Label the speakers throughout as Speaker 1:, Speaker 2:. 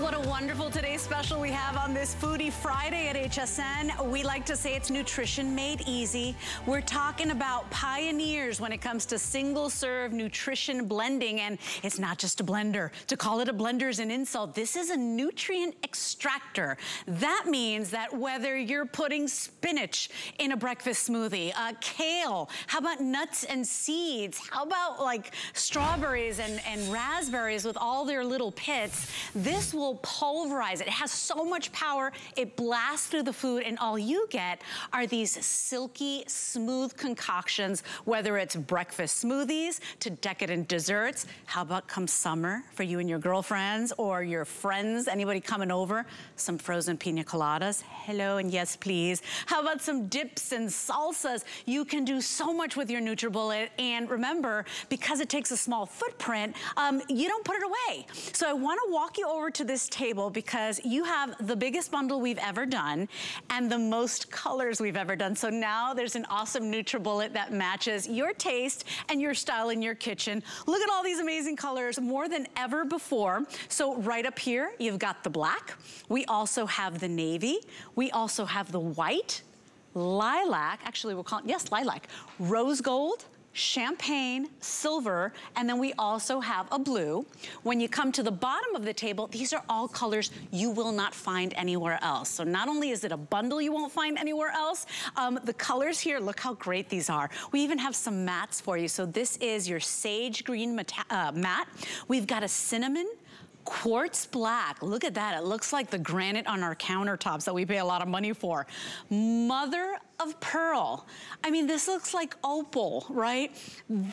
Speaker 1: what a wonderful today's special we have on this Foodie Friday at HSN. We like to say it's nutrition made easy. We're talking about pioneers when it comes to single serve nutrition blending. And it's not just a blender. To call it a blender is an insult. This is a nutrient extractor. That means that whether you're putting spinach in a breakfast smoothie, uh, kale, how about nuts and seeds? How about like strawberries and, and raspberries with all their little pits? This will pulverize it. It has so much power. It blasts through the food and all you get are these silky, smooth concoctions, whether it's breakfast smoothies to decadent desserts. How about come summer for you and your girlfriends or your friends, anybody coming over? Some frozen pina coladas. Hello and yes, please. How about some dips and salsas? You can do so much with your NutriBullet. And remember, because it takes a small footprint, um, you don't put it away. So I wanna walk you over to this table because you have the biggest bundle we've ever done and the most colors we've ever done. So now there's an awesome NutriBullet that matches your taste and your style in your kitchen. Look at all these amazing colors, more than ever before. So right up here, you've got the black. We also have the navy. We also have the white, lilac, actually we'll call it, yes, lilac, rose gold, champagne, silver, and then we also have a blue. When you come to the bottom of the table, these are all colors you will not find anywhere else. So not only is it a bundle you won't find anywhere else, um, the colors here, look how great these are. We even have some mattes for you. So this is your sage green uh. We've got a cinnamon, quartz black. Look at that. It looks like the granite on our countertops that we pay a lot of money for. Mother of pearl. I mean, this looks like opal, right?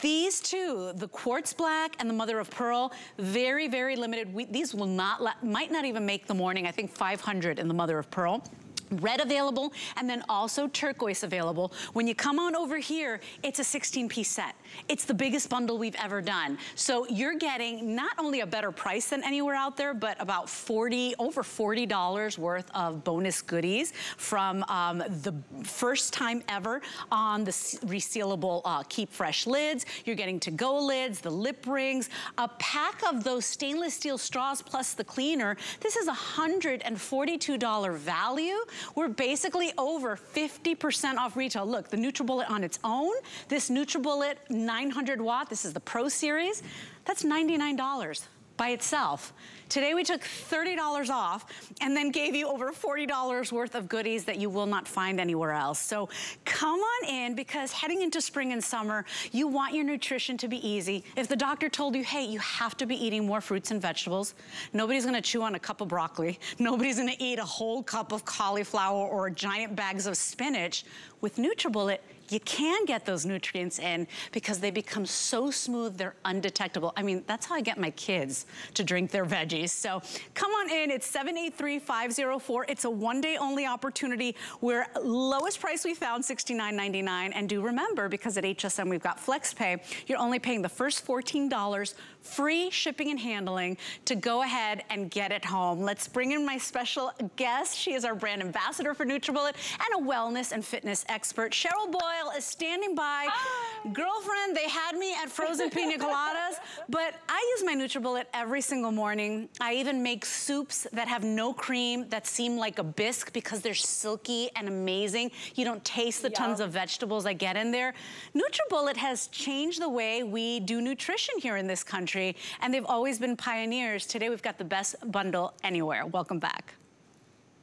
Speaker 1: These two, the quartz black and the mother of pearl, very, very limited. We, these will not, might not even make the morning. I think 500 in the mother of pearl red available, and then also turquoise available. When you come on over here, it's a 16 piece set. It's the biggest bundle we've ever done. So you're getting not only a better price than anywhere out there, but about 40, over $40 worth of bonus goodies from um, the first time ever on the resealable uh, Keep Fresh lids. You're getting to-go lids, the lip rings, a pack of those stainless steel straws plus the cleaner. This is a $142 value we're basically over 50% off retail. Look, the NutriBullet on its own, this NutriBullet 900 watt, this is the Pro Series, that's $99 by itself. Today we took $30 off and then gave you over $40 worth of goodies that you will not find anywhere else. So come on in because heading into spring and summer, you want your nutrition to be easy. If the doctor told you, hey, you have to be eating more fruits and vegetables, nobody's gonna chew on a cup of broccoli. Nobody's gonna eat a whole cup of cauliflower or giant bags of spinach. With NutriBullet, you can get those nutrients in because they become so smooth, they're undetectable. I mean, that's how I get my kids to drink their veggies. So come on in, it's 783504. It's a one day only opportunity. We're lowest price we found, $69.99. And do remember, because at HSN we've got FlexPay, you're only paying the first $14 free shipping and handling to go ahead and get it home. Let's bring in my special guest. She is our brand ambassador for NutriBullet and a wellness and fitness expert. Cheryl Boyle is standing by. Hi. Girlfriend, they had me at frozen pina coladas, but I use my NutriBullet every single morning. I even make soups that have no cream that seem like a bisque because they're silky and amazing. You don't taste the Yum. tons of vegetables I get in there. NutriBullet has changed the way we do nutrition here in this country country, and they've always been pioneers. Today we've got the best bundle anywhere. Welcome back.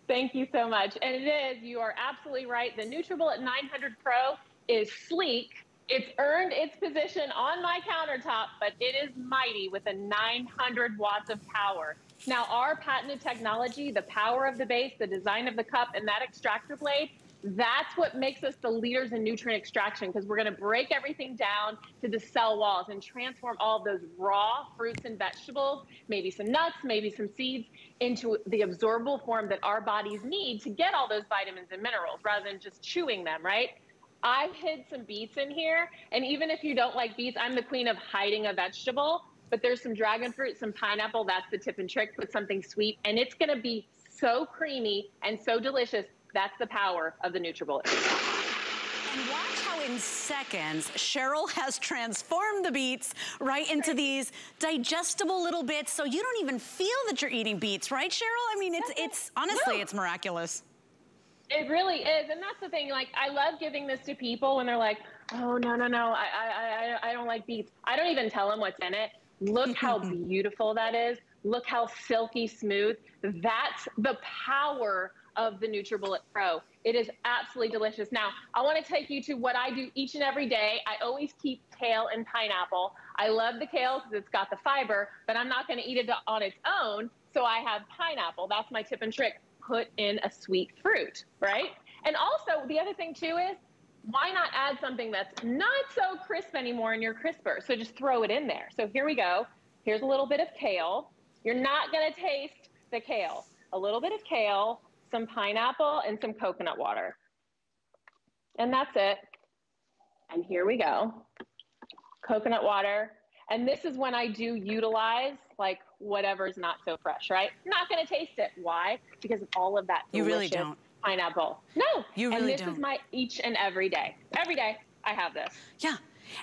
Speaker 2: Thank you so much. And it is, you are absolutely right. The NutriBullet 900 Pro is sleek. It's earned its position on my countertop, but it is mighty with a 900 watts of power. Now, our patented technology, the power of the base, the design of the cup, and that extractor blade that's what makes us the leaders in nutrient extraction because we're going to break everything down to the cell walls and transform all of those raw fruits and vegetables, maybe some nuts, maybe some seeds, into the absorbable form that our bodies need to get all those vitamins and minerals rather than just chewing them, right? I've hid some beets in here, and even if you don't like beets, I'm the queen of hiding a vegetable, but there's some dragon fruit, some pineapple, that's the tip and trick, put something sweet, and it's gonna be so creamy and so delicious that's the power of the NutriBullet.
Speaker 1: And watch how in seconds, Cheryl has transformed the beets right into these digestible little bits so you don't even feel that you're eating beets, right, Cheryl? I mean, it's, it's honestly, it's miraculous.
Speaker 2: It really is. And that's the thing, like, I love giving this to people when they're like, oh, no, no, no, I, I, I, I don't like beets. I don't even tell them what's in it. Look how beautiful that is. Look how silky smooth. That's the power of the NutriBullet Pro. It is absolutely delicious. Now, I want to take you to what I do each and every day. I always keep kale and pineapple. I love the kale because it's got the fiber, but I'm not going to eat it on its own. So I have pineapple. That's my tip and trick. Put in a sweet fruit, right? And also, the other thing too is why not add something that's not so crisp anymore in your crisper? So just throw it in there. So here we go. Here's a little bit of kale. You're not going to taste the kale. A little bit of kale, some pineapple, and some coconut water. And that's it. And here we go. Coconut water. And this is when I do utilize like whatever's not so fresh, right? not going to taste it. Why? Because of all of that
Speaker 1: You really don't.
Speaker 2: pineapple. No.
Speaker 1: You really
Speaker 2: don't. And this
Speaker 1: don't.
Speaker 2: is my each and every day. Every day I have this.
Speaker 1: Yeah.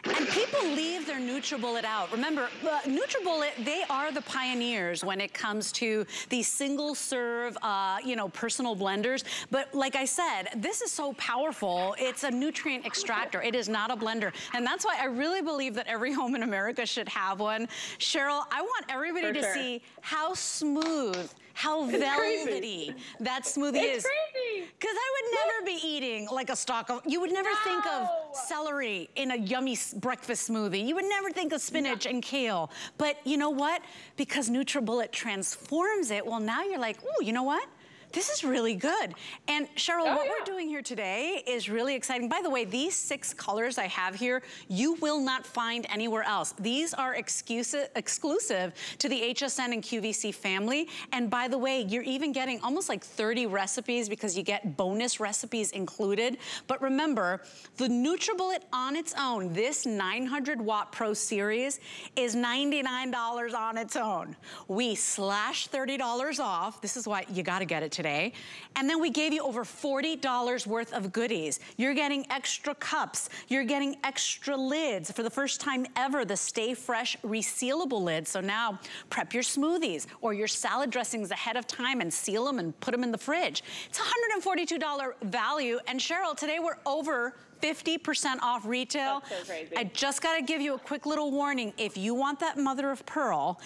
Speaker 1: And people leave their NutriBullet out. Remember, uh, NutriBullet, they are the pioneers when it comes to these single serve, uh, you know, personal blenders. But like I said, this is so powerful. It's a nutrient extractor. It is not a blender. And that's why I really believe that every home in America should have one. Cheryl, I want everybody For to sure. see how smooth how it's velvety crazy. that smoothie
Speaker 2: it's
Speaker 1: is.
Speaker 2: crazy.
Speaker 1: Because I would never be eating like a stalk of, you would never no. think of celery in a yummy breakfast smoothie. You would never think of spinach no. and kale. But you know what? Because NutriBullet transforms it, well now you're like, ooh, you know what? This is really good. And Cheryl, oh, what yeah. we're doing here today is really exciting. By the way, these six colors I have here, you will not find anywhere else. These are exclusive, exclusive to the HSN and QVC family. And by the way, you're even getting almost like 30 recipes because you get bonus recipes included. But remember, the NutriBullet on its own, this 900 watt Pro Series is $99 on its own. We slash $30 off. This is why you gotta get it today today. And then we gave you over $40 worth of goodies. You're getting extra cups. You're getting extra lids. For the first time ever, the Stay Fresh resealable lid. So now prep your smoothies or your salad dressings ahead of time and seal them and put them in the fridge. It's $142 value. And Cheryl, today we're over 50% off retail.
Speaker 2: So
Speaker 1: I just gotta give you a quick little warning. If you want that mother of pearl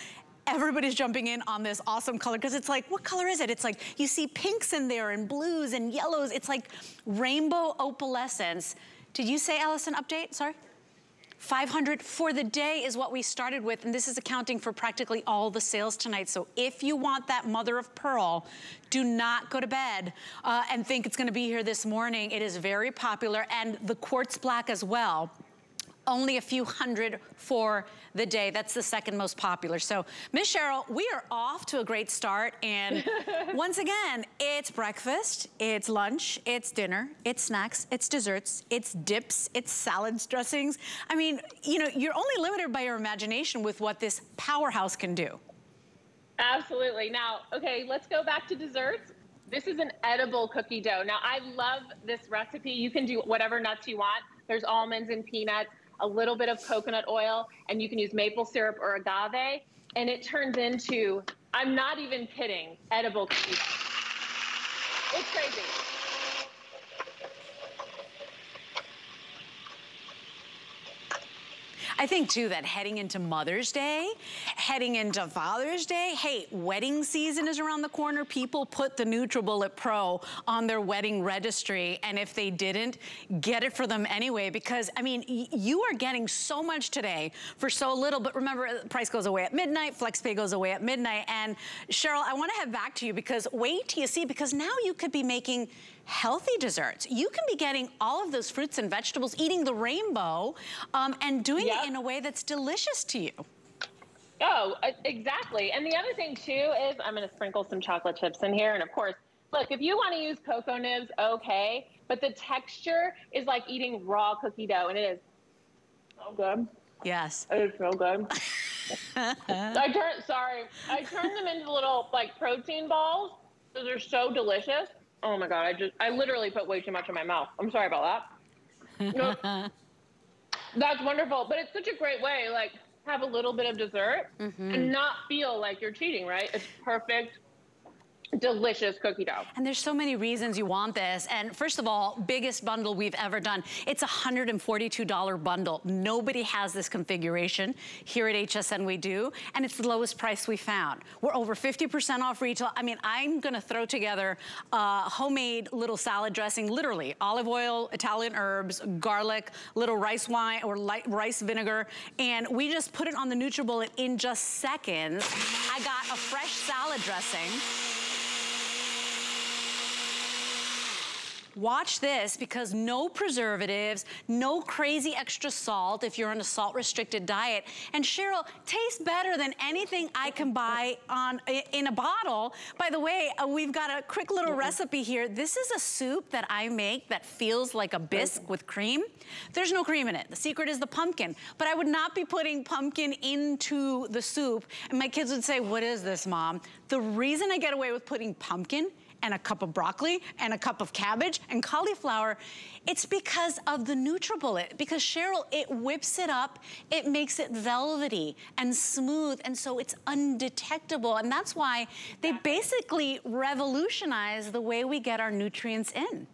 Speaker 1: everybody's jumping in on this awesome color because it's like, what color is it? It's like, you see pinks in there and blues and yellows. It's like rainbow opalescence. Did you say, Allison, update? Sorry? 500 for the day is what we started with, and this is accounting for practically all the sales tonight. So if you want that mother of pearl, do not go to bed uh, and think it's gonna be here this morning. It is very popular, and the quartz black as well only a few hundred for the day. That's the second most popular. So, Miss Cheryl, we are off to a great start. And once again, it's breakfast, it's lunch, it's dinner, it's snacks, it's desserts, it's dips, it's salads, dressings. I mean, you know, you're only limited by your imagination with what this powerhouse can do.
Speaker 2: Absolutely. Now, okay, let's go back to desserts. This is an edible cookie dough. Now, I love this recipe. You can do whatever nuts you want. There's almonds and peanuts a little bit of coconut oil, and you can use maple syrup or agave, and it turns into, I'm not even kidding, edible cookies. It's crazy.
Speaker 1: I think too that heading into Mother's Day, heading into Father's Day, hey, wedding season is around the corner. People put the NutriBullet Pro on their wedding registry. And if they didn't, get it for them anyway. Because, I mean, you are getting so much today for so little. But remember, the price goes away at midnight. FlexPay goes away at midnight. And Cheryl, I want to head back to you because wait till you see, because now you could be making healthy desserts. You can be getting all of those fruits and vegetables, eating the rainbow, um, and doing yep. it in a way that's delicious to you.
Speaker 2: Oh, uh, exactly. And the other thing too is I'm going to sprinkle some chocolate chips in here. And of course, look, if you want to use cocoa nibs, okay. But the texture is like eating raw cookie dough, and it is so good.
Speaker 1: Yes.
Speaker 2: It is so good. I turn sorry, I turned them into little like protein balls. So they're so delicious. Oh my God, I just, I literally put way too much in my mouth. I'm sorry about that. no, that's wonderful. But it's such a great way, like, have a little bit of dessert mm -hmm. and not feel like you're cheating, right? It's perfect delicious cookie dough.
Speaker 1: And there's so many reasons you want this. And first of all, biggest bundle we've ever done. It's a $142 bundle. Nobody has this configuration. Here at HSN we do. And it's the lowest price we found. We're over 50% off retail. I mean, I'm gonna throw together a homemade little salad dressing, literally. Olive oil, Italian herbs, garlic, little rice wine or rice vinegar. And we just put it on the NutriBullet in just seconds. I got a fresh salad dressing. Watch this because no preservatives, no crazy extra salt if you're on a salt restricted diet. And Cheryl, tastes better than anything I can buy on in a bottle. By the way, uh, we've got a quick little mm -hmm. recipe here. This is a soup that I make that feels like a bisque with cream. There's no cream in it. The secret is the pumpkin. But I would not be putting pumpkin into the soup. And my kids would say, what is this, mom? The reason I get away with putting pumpkin and a cup of broccoli and a cup of cabbage and cauliflower, it's because of the NutriBullet. Because Cheryl, it whips it up, it makes it velvety and smooth, and so it's undetectable. And that's why they basically revolutionize the way we get our nutrients in.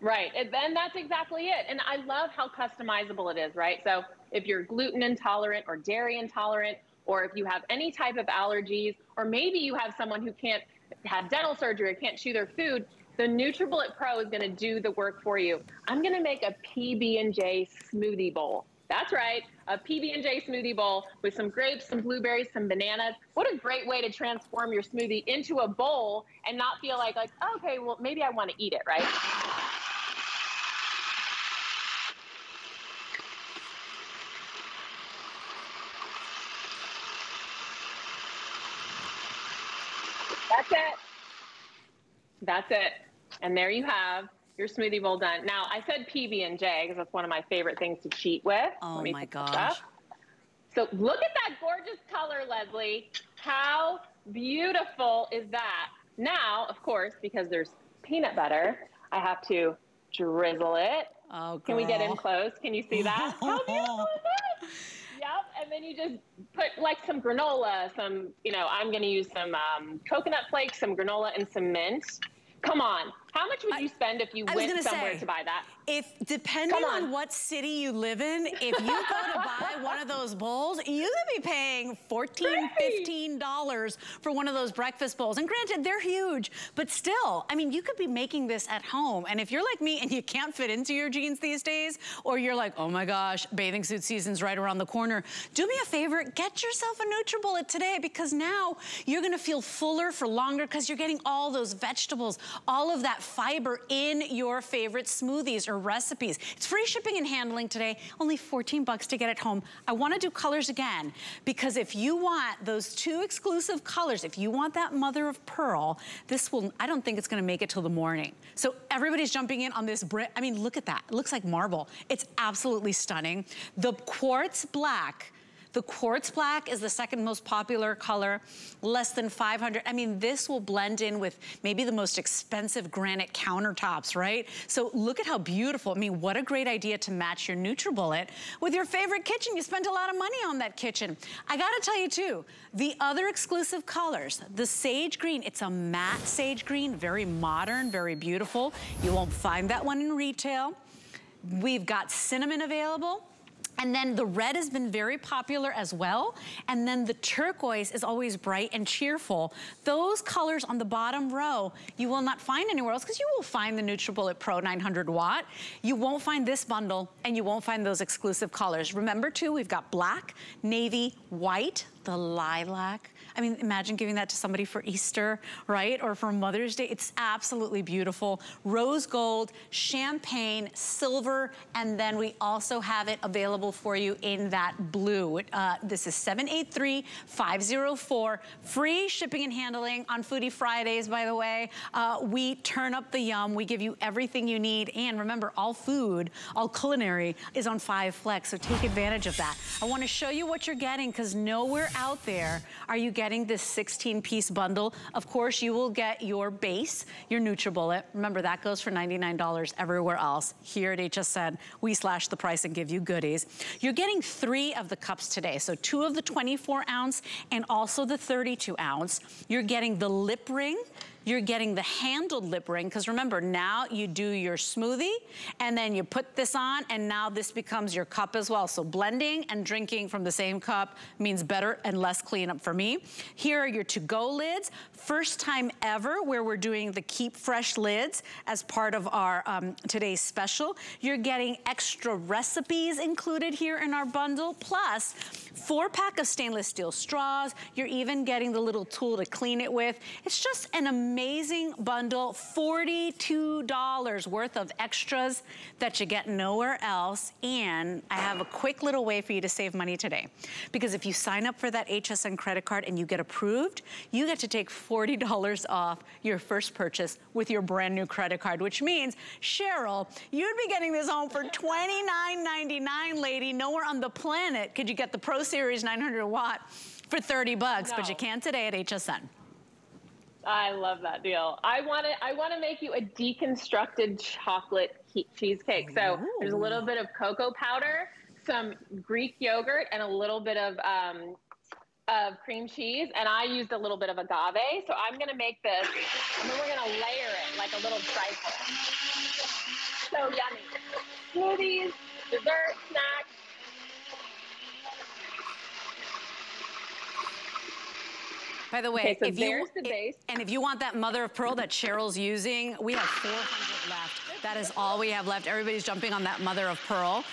Speaker 2: Right, and then that's exactly it. And I love how customizable it is, right? So if you're gluten intolerant or dairy intolerant, or if you have any type of allergies, or maybe you have someone who can't have dental surgery or can't chew their food, the NutriBullet Pro is going to do the work for you. I'm going to make a PB&J smoothie bowl. That's right, a PB&J smoothie bowl with some grapes, some blueberries, some bananas. What a great way to transform your smoothie into a bowl and not feel like, like okay, well, maybe I want to eat it, right? That's it. That's it. And there you have your smoothie bowl done. Now, I said PB&J because that's one of my favorite things to cheat with.
Speaker 1: Oh my gosh.
Speaker 2: So look at that gorgeous color, Lesley. How beautiful is that? Now, of course, because there's peanut butter, I have to drizzle it.
Speaker 1: Oh, girl.
Speaker 2: Can we get in close? Can you see that? How beautiful is that? And then you just put like some granola, some, you know, I'm going to use some um, coconut flakes, some granola, and some mint. Come on. How much would you spend if you I went somewhere
Speaker 1: say,
Speaker 2: to buy that?
Speaker 1: If depending on. on. what city you live in, if you go to buy one of those bowls, you could be paying 14 right. $15 for one of those breakfast bowls. And granted, they're huge, but still, I mean, you could be making this at home. And if you're like me and you can't fit into your jeans these days, or you're like, oh my gosh, bathing suit season's right around the corner, do me a favor, get yourself a NutriBullet today because now you're gonna feel fuller for longer because you're getting all those vegetables, all of that fiber in your favorite smoothies or recipes. It's free shipping and handling today, only 14 bucks to get it home. I wanna do colors again, because if you want those two exclusive colors, if you want that mother of pearl, this will, I don't think it's gonna make it till the morning. So everybody's jumping in on this, I mean, look at that. It looks like marble. It's absolutely stunning. The quartz black, the quartz black is the second most popular color, less than 500. I mean, this will blend in with maybe the most expensive granite countertops, right? So look at how beautiful. I mean, what a great idea to match your NutriBullet with your favorite kitchen. You spent a lot of money on that kitchen. I gotta tell you too, the other exclusive colors, the sage green, it's a matte sage green, very modern, very beautiful. You won't find that one in retail. We've got cinnamon available. And then the red has been very popular as well. And then the turquoise is always bright and cheerful. Those colors on the bottom row, you will not find anywhere else because you will find the NutriBullet Pro 900 watt. You won't find this bundle and you won't find those exclusive colors. Remember too, we've got black, navy, white, the lilac, I mean, imagine giving that to somebody for Easter, right? Or for Mother's Day. It's absolutely beautiful. Rose gold, champagne, silver, and then we also have it available for you in that blue. Uh, this is 783-504. Free shipping and handling on Foodie Fridays, by the way. Uh, we turn up the yum. We give you everything you need. And remember, all food, all culinary is on 5 Flex, so take advantage of that. I want to show you what you're getting because nowhere out there are you getting getting this 16 piece bundle. Of course, you will get your base, your NutriBullet. Remember, that goes for $99 everywhere else. Here at HSN, we slash the price and give you goodies. You're getting three of the cups today. So two of the 24 ounce and also the 32 ounce. You're getting the lip ring, you're getting the handled lip ring, because remember, now you do your smoothie, and then you put this on, and now this becomes your cup as well. So blending and drinking from the same cup means better and less cleanup for me. Here are your to-go lids. First time ever where we're doing the Keep Fresh lids as part of our um, today's special. You're getting extra recipes included here in our bundle, plus four pack of stainless steel straws. You're even getting the little tool to clean it with. It's just an amazing bundle, $42 worth of extras that you get nowhere else. And I have a quick little way for you to save money today. Because if you sign up for that HSN credit card and you get approved, you get to take $40 off your first purchase with your brand new credit card, which means, Cheryl, you'd be getting this home for $29.99, lady. Nowhere on the planet could you get the Pro Series 900 watt for 30 bucks, no. but you can today at HSN.
Speaker 2: I love that deal. I want to I want to make you a deconstructed chocolate cheesecake. So Ooh. there's a little bit of cocoa powder, some Greek yogurt, and a little bit of um, of cream cheese. And I used a little bit of agave. So I'm going to make this, and then we're going to layer it like a little trifle. So yummy. Smoothies, dessert, snacks.
Speaker 1: By the way,
Speaker 2: okay, so
Speaker 1: if
Speaker 2: you the
Speaker 1: and if you want that mother of pearl that Cheryl's using, we have 400 left. That is all we have left. Everybody's jumping on that mother of pearl.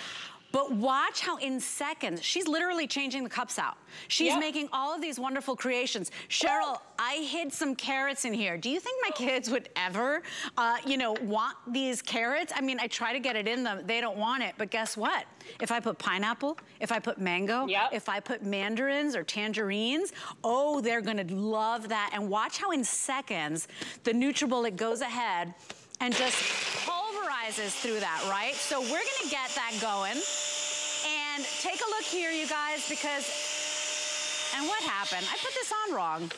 Speaker 1: But watch how in seconds, she's literally changing the cups out. She's yep. making all of these wonderful creations. Cheryl, I hid some carrots in here. Do you think my kids would ever, uh, you know, want these carrots? I mean, I try to get it in them. They don't want it, but guess what? If I put pineapple, if I put mango, yep. if I put mandarins or tangerines, oh, they're gonna love that. And watch how in seconds, the NutriBullet goes ahead and just through that, right? So we're gonna get that going. And take a look here, you guys, because, and what happened? I put this on wrong.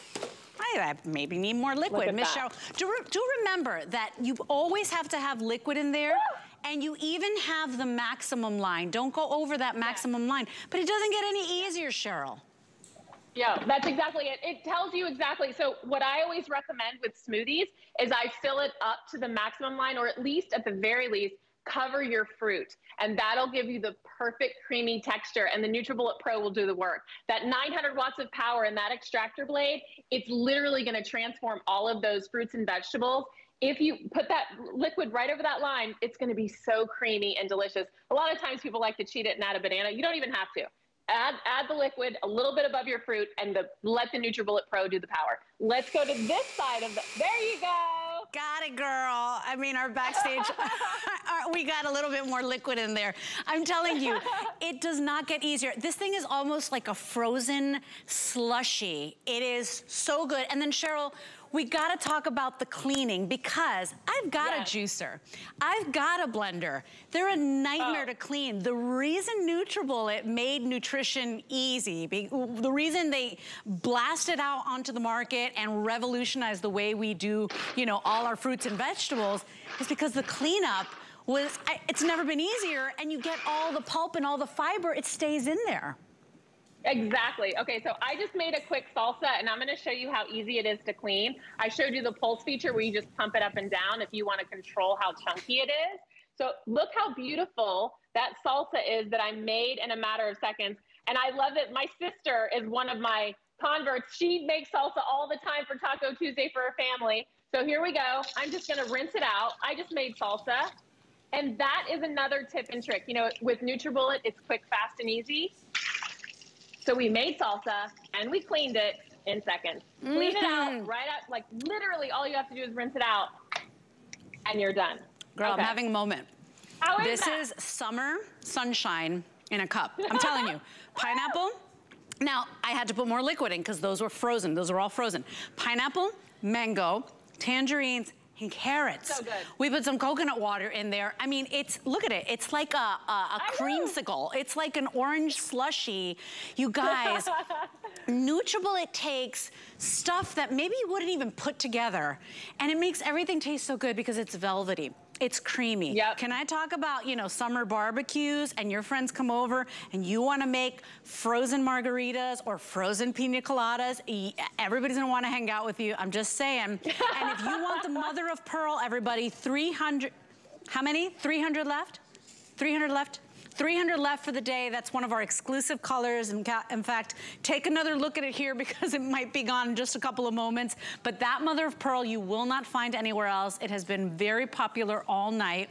Speaker 1: I maybe need more liquid. Miss Cheryl, do, do remember that you always have to have liquid in there. and you even have the maximum line. Don't go over that maximum yeah. line. But it doesn't get any easier, Cheryl.
Speaker 2: Yeah, that's exactly it. It tells you exactly. So what I always recommend with smoothies is I fill it up to the maximum line, or at least at the very least, cover your fruit. And that'll give you the perfect creamy texture. And the NutriBullet Pro will do the work. That 900 watts of power in that extractor blade, it's literally gonna transform all of those fruits and vegetables if you put that liquid right over that line, it's going to be so creamy and delicious. A lot of times people like to cheat it and add a banana. You don't even have to add add the liquid a little bit above your fruit and the, let the NutriBullet Pro do the power. Let's go to this side of the, there you go.
Speaker 1: Got it, girl. I mean, our backstage, we got a little bit more liquid in there. I'm telling you, it does not get easier. This thing is almost like a frozen slushy. It is so good. And then Cheryl, we gotta talk about the cleaning because I've got yes. a juicer. I've got a blender. They're a nightmare oh. to clean. The reason NutriBullet made nutrition easy, the reason they blasted out onto the market and revolutionized the way we do, you know, all our fruits and vegetables is because the cleanup was, it's never been easier and you get all the pulp and all the fiber, it stays in there.
Speaker 2: Exactly. Okay, so I just made a quick salsa and I'm gonna show you how easy it is to clean. I showed you the pulse feature where you just pump it up and down if you wanna control how chunky it is. So look how beautiful that salsa is that I made in a matter of seconds. And I love it. My sister is one of my converts. She makes salsa all the time for Taco Tuesday for her family. So here we go. I'm just gonna rinse it out. I just made salsa. And that is another tip and trick. You know, with NutriBullet, it's quick, fast, and easy. So we made salsa and we cleaned it in seconds. Mm-hmm. Clean it out mm-hmm. right out, like literally all you have to do is rinse it out and you're done.
Speaker 1: Girl, okay. I'm having a moment. How is this that? is summer sunshine in a cup. I'm telling you. Pineapple. Now, I had to put more liquid in because those were frozen. Those were all frozen. Pineapple, mango, tangerines, and carrots.
Speaker 2: So good.
Speaker 1: We put some coconut water in there. I mean, it's, look at it. It's like a, a, a creamsicle. It's like an orange slushy. You guys, Nutribullet it takes stuff that maybe you wouldn't even put together and it makes everything taste so good because it's velvety. It's creamy.
Speaker 2: Yep.
Speaker 1: Can I talk about, you know, summer barbecues and your friends come over and you wanna make frozen margaritas or frozen pina coladas, everybody's gonna wanna hang out with you. I'm just saying. and if you want the mother of pearl, everybody, 300, how many? 300 left? 300 left? 300 left for the day. That's one of our exclusive colors. In, in fact, take another look at it here because it might be gone in just a couple of moments. But that mother of pearl you will not find anywhere else. It has been very popular all night.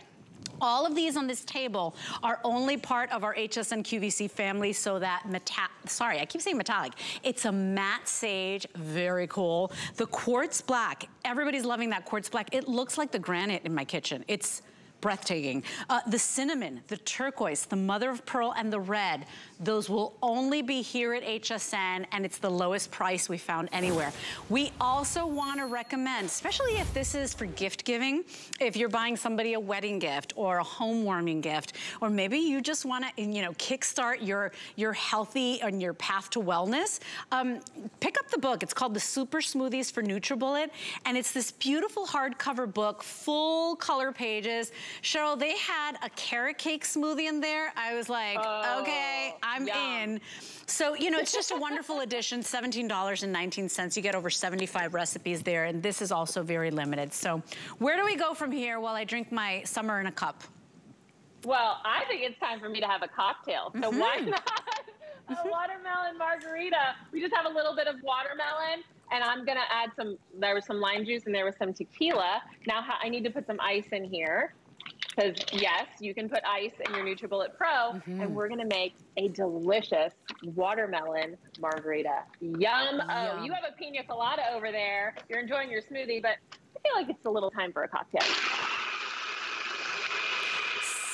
Speaker 1: All of these on this table are only part of our HSN QVC family so that, meta sorry, I keep saying metallic. It's a matte sage, very cool. The quartz black, everybody's loving that quartz black. It looks like the granite in my kitchen. It's breathtaking. Uh, the cinnamon, the turquoise, the mother of pearl, and the red, those will only be here at HSN, and it's the lowest price we found anywhere. We also want to recommend, especially if this is for gift giving, if you're buying somebody a wedding gift or a home warming gift, or maybe you just want to, you know, kickstart your, your healthy and your path to wellness, um, pick up the book. It's called The Super Smoothies for NutriBullet, and it's this beautiful hardcover book, full color pages, Cheryl, they had a carrot cake smoothie in there. I was like, oh, okay, I'm yum. in. So, you know, it's just a wonderful addition, $17.19. You get over 75 recipes there, and this is also very limited. So where do we go from here while I drink my summer in a cup?
Speaker 2: Well, I think it's time for me to have a cocktail. So mm -hmm. why not a watermelon margarita? We just have a little bit of watermelon, and I'm gonna add some, there was some lime juice and there was some tequila. Now I need to put some ice in here. Because yes, you can put ice in your NutriBullet Pro, mm -hmm. and we're gonna make a delicious watermelon margarita. Yum! Yum. Oh, you have a pina colada over there. You're enjoying your smoothie, but I feel like it's a little time for a cocktail.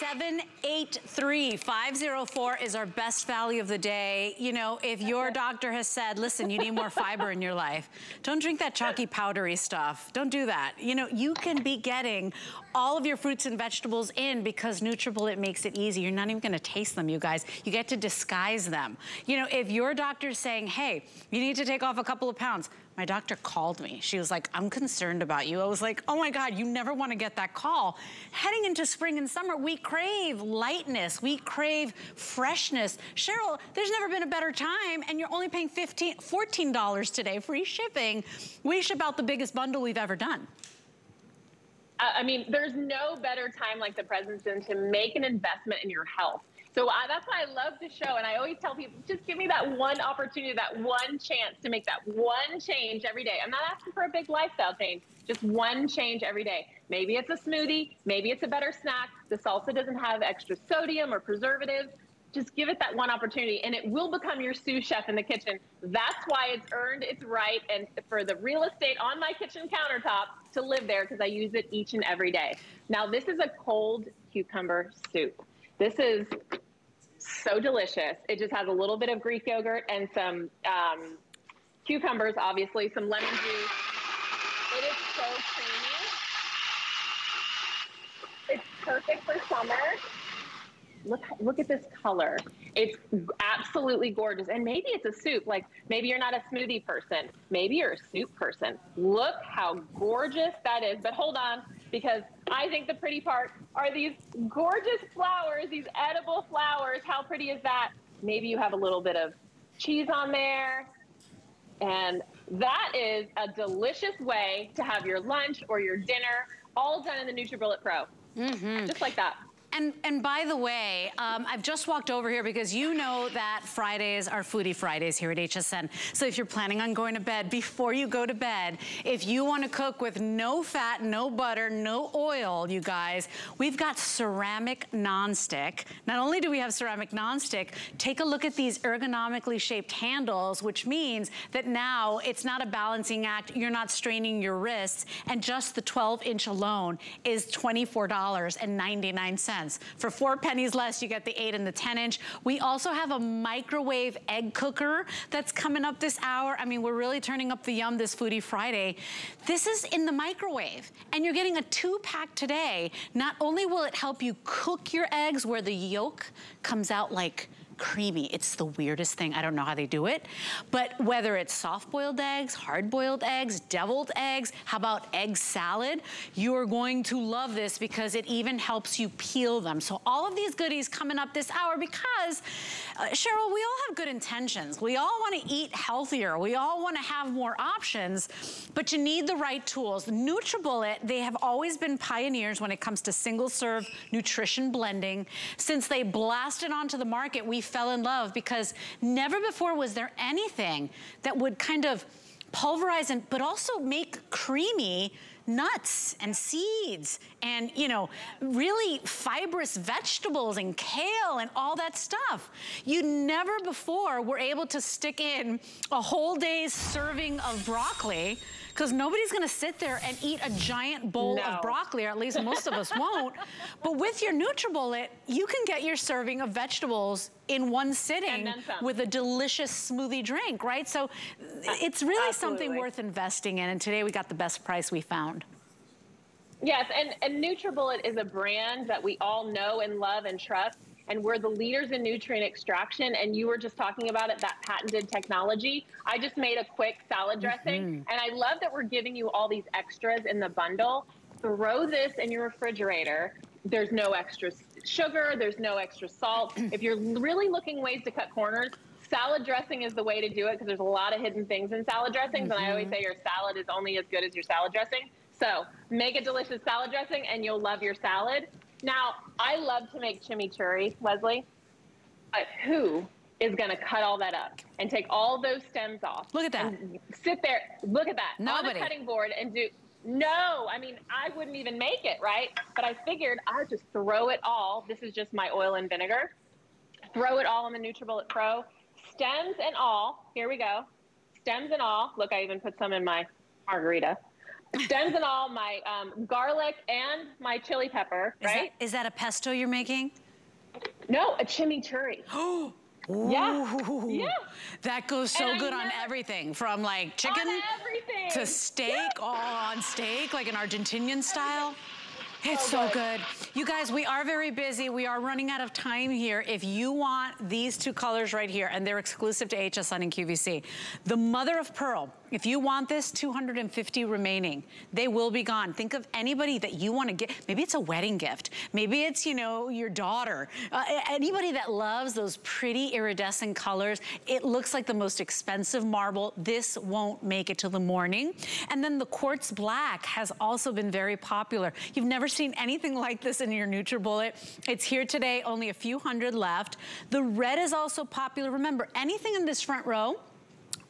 Speaker 1: 783-504 is our best value of the day. You know, if your doctor has said, listen, you need more fiber in your life, don't drink that chalky powdery stuff. Don't do that. You know, you can be getting all of your fruits and vegetables in because NutriBullet makes it easy. You're not even gonna taste them, you guys. You get to disguise them. You know, if your doctor's saying, hey, you need to take off a couple of pounds, my doctor called me. She was like, I'm concerned about you. I was like, oh my God, you never wanna get that call. Heading into spring and summer, we crave lightness. We crave freshness. Cheryl, there's never been a better time and you're only paying 15, $14 today, free shipping. We ship out the biggest bundle we've ever done.
Speaker 2: I mean, there's no better time like the present than to make an investment in your health. So I, that's why I love the show. And I always tell people, just give me that one opportunity, that one chance to make that one change every day. I'm not asking for a big lifestyle change, just one change every day. Maybe it's a smoothie, maybe it's a better snack. The salsa doesn't have extra sodium or preservatives. Just give it that one opportunity and it will become your sous chef in the kitchen. That's why it's earned its right and for the real estate on my kitchen countertop to live there because I use it each and every day. Now, this is a cold cucumber soup. This is so delicious. It just has a little bit of Greek yogurt and some um, cucumbers, obviously, some lemon juice. It is so creamy. It's perfect for summer. Look, look at this color. It's absolutely gorgeous. And maybe it's a soup. Like maybe you're not a smoothie person. Maybe you're a soup person. Look how gorgeous that is. But hold on, because I think the pretty part are these gorgeous flowers, these edible flowers. How pretty is that? Maybe you have a little bit of cheese on there. And that is a delicious way to have your lunch or your dinner all done in the NutriBullet Pro. Mm -hmm. Just like that.
Speaker 1: And, and by the way, um, I've just walked over here because you know that Fridays are Foodie Fridays here at HSN. So if you're planning on going to bed, before you go to bed, if you want to cook with no fat, no butter, no oil, you guys, we've got ceramic nonstick. Not only do we have ceramic nonstick, take a look at these ergonomically shaped handles, which means that now it's not a balancing act. You're not straining your wrists. And just the 12 inch alone is $24.99 For four pennies less, you get the eight and the 10 inch. We also have a microwave egg cooker that's coming up this hour. I mean, we're really turning up the yum this Foodie Friday. This is in the microwave and you're getting a two pack today. Not only will it help you cook your eggs where the yolk comes out like creamy. It's the weirdest thing. I don't know how they do it. But whether it's soft-boiled eggs, hard-boiled eggs, deviled eggs, how about egg salad? You are going to love this because it even helps you peel them. So all of these goodies coming up this hour because, uh, Cheryl, we all have good intentions. We all want to eat healthier. We all want to have more options, but you need the right tools. NutriBullet, they have always been pioneers when it comes to single-serve nutrition blending. Since they blasted onto the market, we fell in love because never before was there anything that would kind of pulverize and but also make creamy nuts and seeds and, you know, really fibrous vegetables and kale and all that stuff. You never before were able to stick in a whole day's serving of broccoli because nobody's gonna sit there and eat a giant bowl no. of broccoli, or at least most of us won't. But with your NutriBullet, you can get your serving of vegetables in one sitting with a delicious smoothie drink, right? So it's really Absolutely. something worth investing in. And today we got the best price we found.
Speaker 2: Yes, and, and NutriBullet is a brand that we all know and love and trust and we're the leaders in nutrient extraction. And you were just talking about it, that patented technology. I just made a quick salad dressing, mm -hmm. and I love that we're giving you all these extras in the bundle. Throw this in your refrigerator. There's no extra sugar, there's no extra salt. if you're really looking ways to cut corners, salad dressing is the way to do it because there's a lot of hidden things in salad dressings. Mm -hmm. And I always mm-hmm. say your salad is only as good as your salad dressing. So make a delicious salad dressing and you'll love your salad. Now, I love to make chimichurri, Lesley, but who is going to cut all that up and take all those stems off?
Speaker 1: Look at that.
Speaker 2: Sit there, look at that.
Speaker 1: Nobody.
Speaker 2: On a cutting board and do, no, I mean, I wouldn't even make it, right? But I figured I'd just throw it all. This is just my oil and vinegar. Throw it all in the NutriBullet Pro. Stems and all, here we go. Stems and all. Look, I even put some in my margarita stems and all, my um, garlic and my chili pepper,
Speaker 1: is
Speaker 2: right?
Speaker 1: That, is that a pesto you're making?
Speaker 2: No, a chimichurri.
Speaker 1: Oh.
Speaker 2: Yeah. yeah.
Speaker 1: That goes so good on everything from like chicken to steak, yeah. oh, on steak, like an Argentinian style. It's so, so good. You guys, we are very busy. We are running out of time here. If you want these two colors right here, and they're exclusive to HSN and QVC, the mother of pearl, if you want this, 250 remaining. They will be gone. Think of anybody that you want to get. Maybe it's a wedding gift. Maybe it's, you know, your daughter. Uh, anybody that loves those pretty iridescent colors. It looks like the most expensive marble. This won't make it till the morning. And then the quartz black has also been very popular. You've never seen anything like this in your NutriBullet. It's here today, only a few hundred left. The red is also popular. Remember, anything in this front row,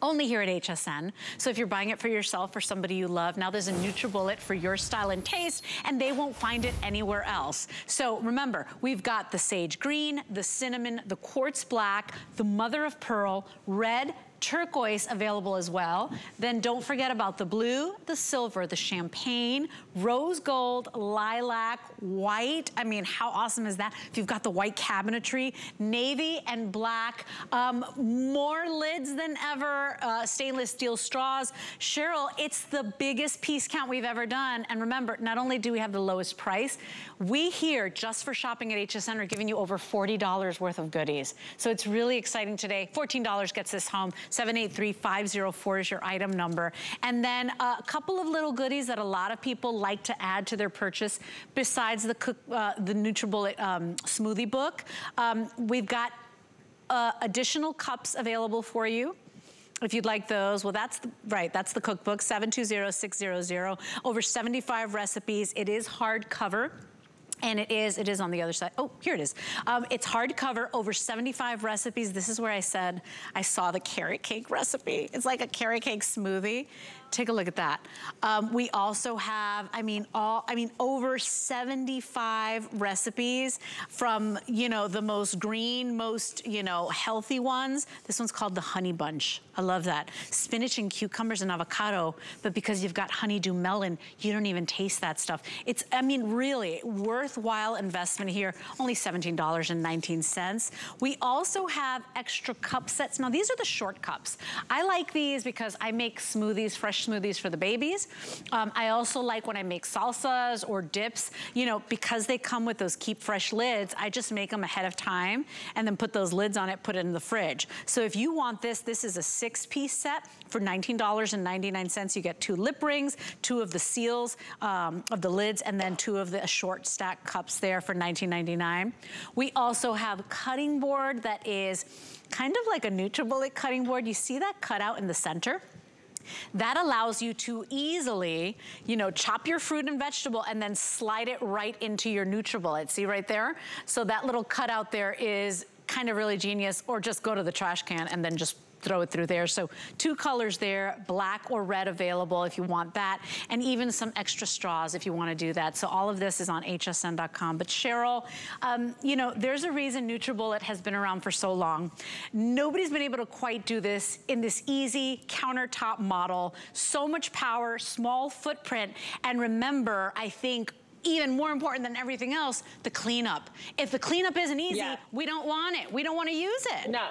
Speaker 1: only here at HSN. So if you're buying it for yourself or somebody you love, now there's a NutriBullet for your style and taste, and they won't find it anywhere else. So remember, we've got the sage green, the cinnamon, the quartz black, the mother of pearl, red, turquoise available as well. Then don't forget about the blue, the silver, the champagne, rose gold, lilac, white. I mean, how awesome is that? If you've got the white cabinetry, navy and black, um, more lids than ever, uh, stainless steel straws. Cheryl, it's the biggest piece count we've ever done. And remember, not only do we have the lowest price, we here, just for shopping at HSN, are giving you over $40 worth of goodies. So it's really exciting today. $14 gets this home. 783504 is your item number. And then a couple of little goodies that a lot of people like to add to their purchase besides the, cook, uh, the NutriBullet um, smoothie book. Um, we've got uh, additional cups available for you if you'd like those. Well, that's the, right. That's the cookbook, 720600. Over 75 recipes. It is hardcover. And it is, it is on the other side. Oh, here it is. Um, it's hardcover, over 75 recipes. This is where I said I saw the carrot cake recipe. It's like a carrot cake smoothie. Take a look at that. Um, we also have, I mean, all, I mean, over 75 recipes from, you know, the most green, most, you know, healthy ones. This one's called the honey bunch. I love that. Spinach and cucumbers and avocado, but because you've got honeydew melon, you don't even taste that stuff. It's, I mean, really worthwhile investment here. Only $17.19. We also have extra cup sets. Now, these are the short cups. I like these because I make smoothies fresh smoothies for the babies. Um, I also like when I make salsas or dips, you know, because they come with those keep fresh lids, I just make them ahead of time and then put those lids on it, put it in the fridge. So if you want this, this is a six piece set for $19.99. You get two lip rings, two of the seals um, of the lids, and then two of the short stack cups there for $19.99. We also have cutting board that is kind of like a NutriBullet cutting board. You see that cut out in the center? That allows you to easily, you know, chop your fruit and vegetable and then slide it right into your NutriBullet. See right there? So that little cutout there is kind of really genius or just go to the trash can and then just throw it through there. So two colors there, black or red available if you want that, and even some extra straws if you wanna do that. So all of this is on hsn.com. But Cheryl, um, you know, there's a reason NutriBullet has been around for so long. Nobody's been able to quite do this in this easy countertop model. So much power, small footprint, and remember, I think even more important than everything else, the cleanup. If the cleanup isn't easy, yeah. we don't want it. We don't want to use it.
Speaker 2: No,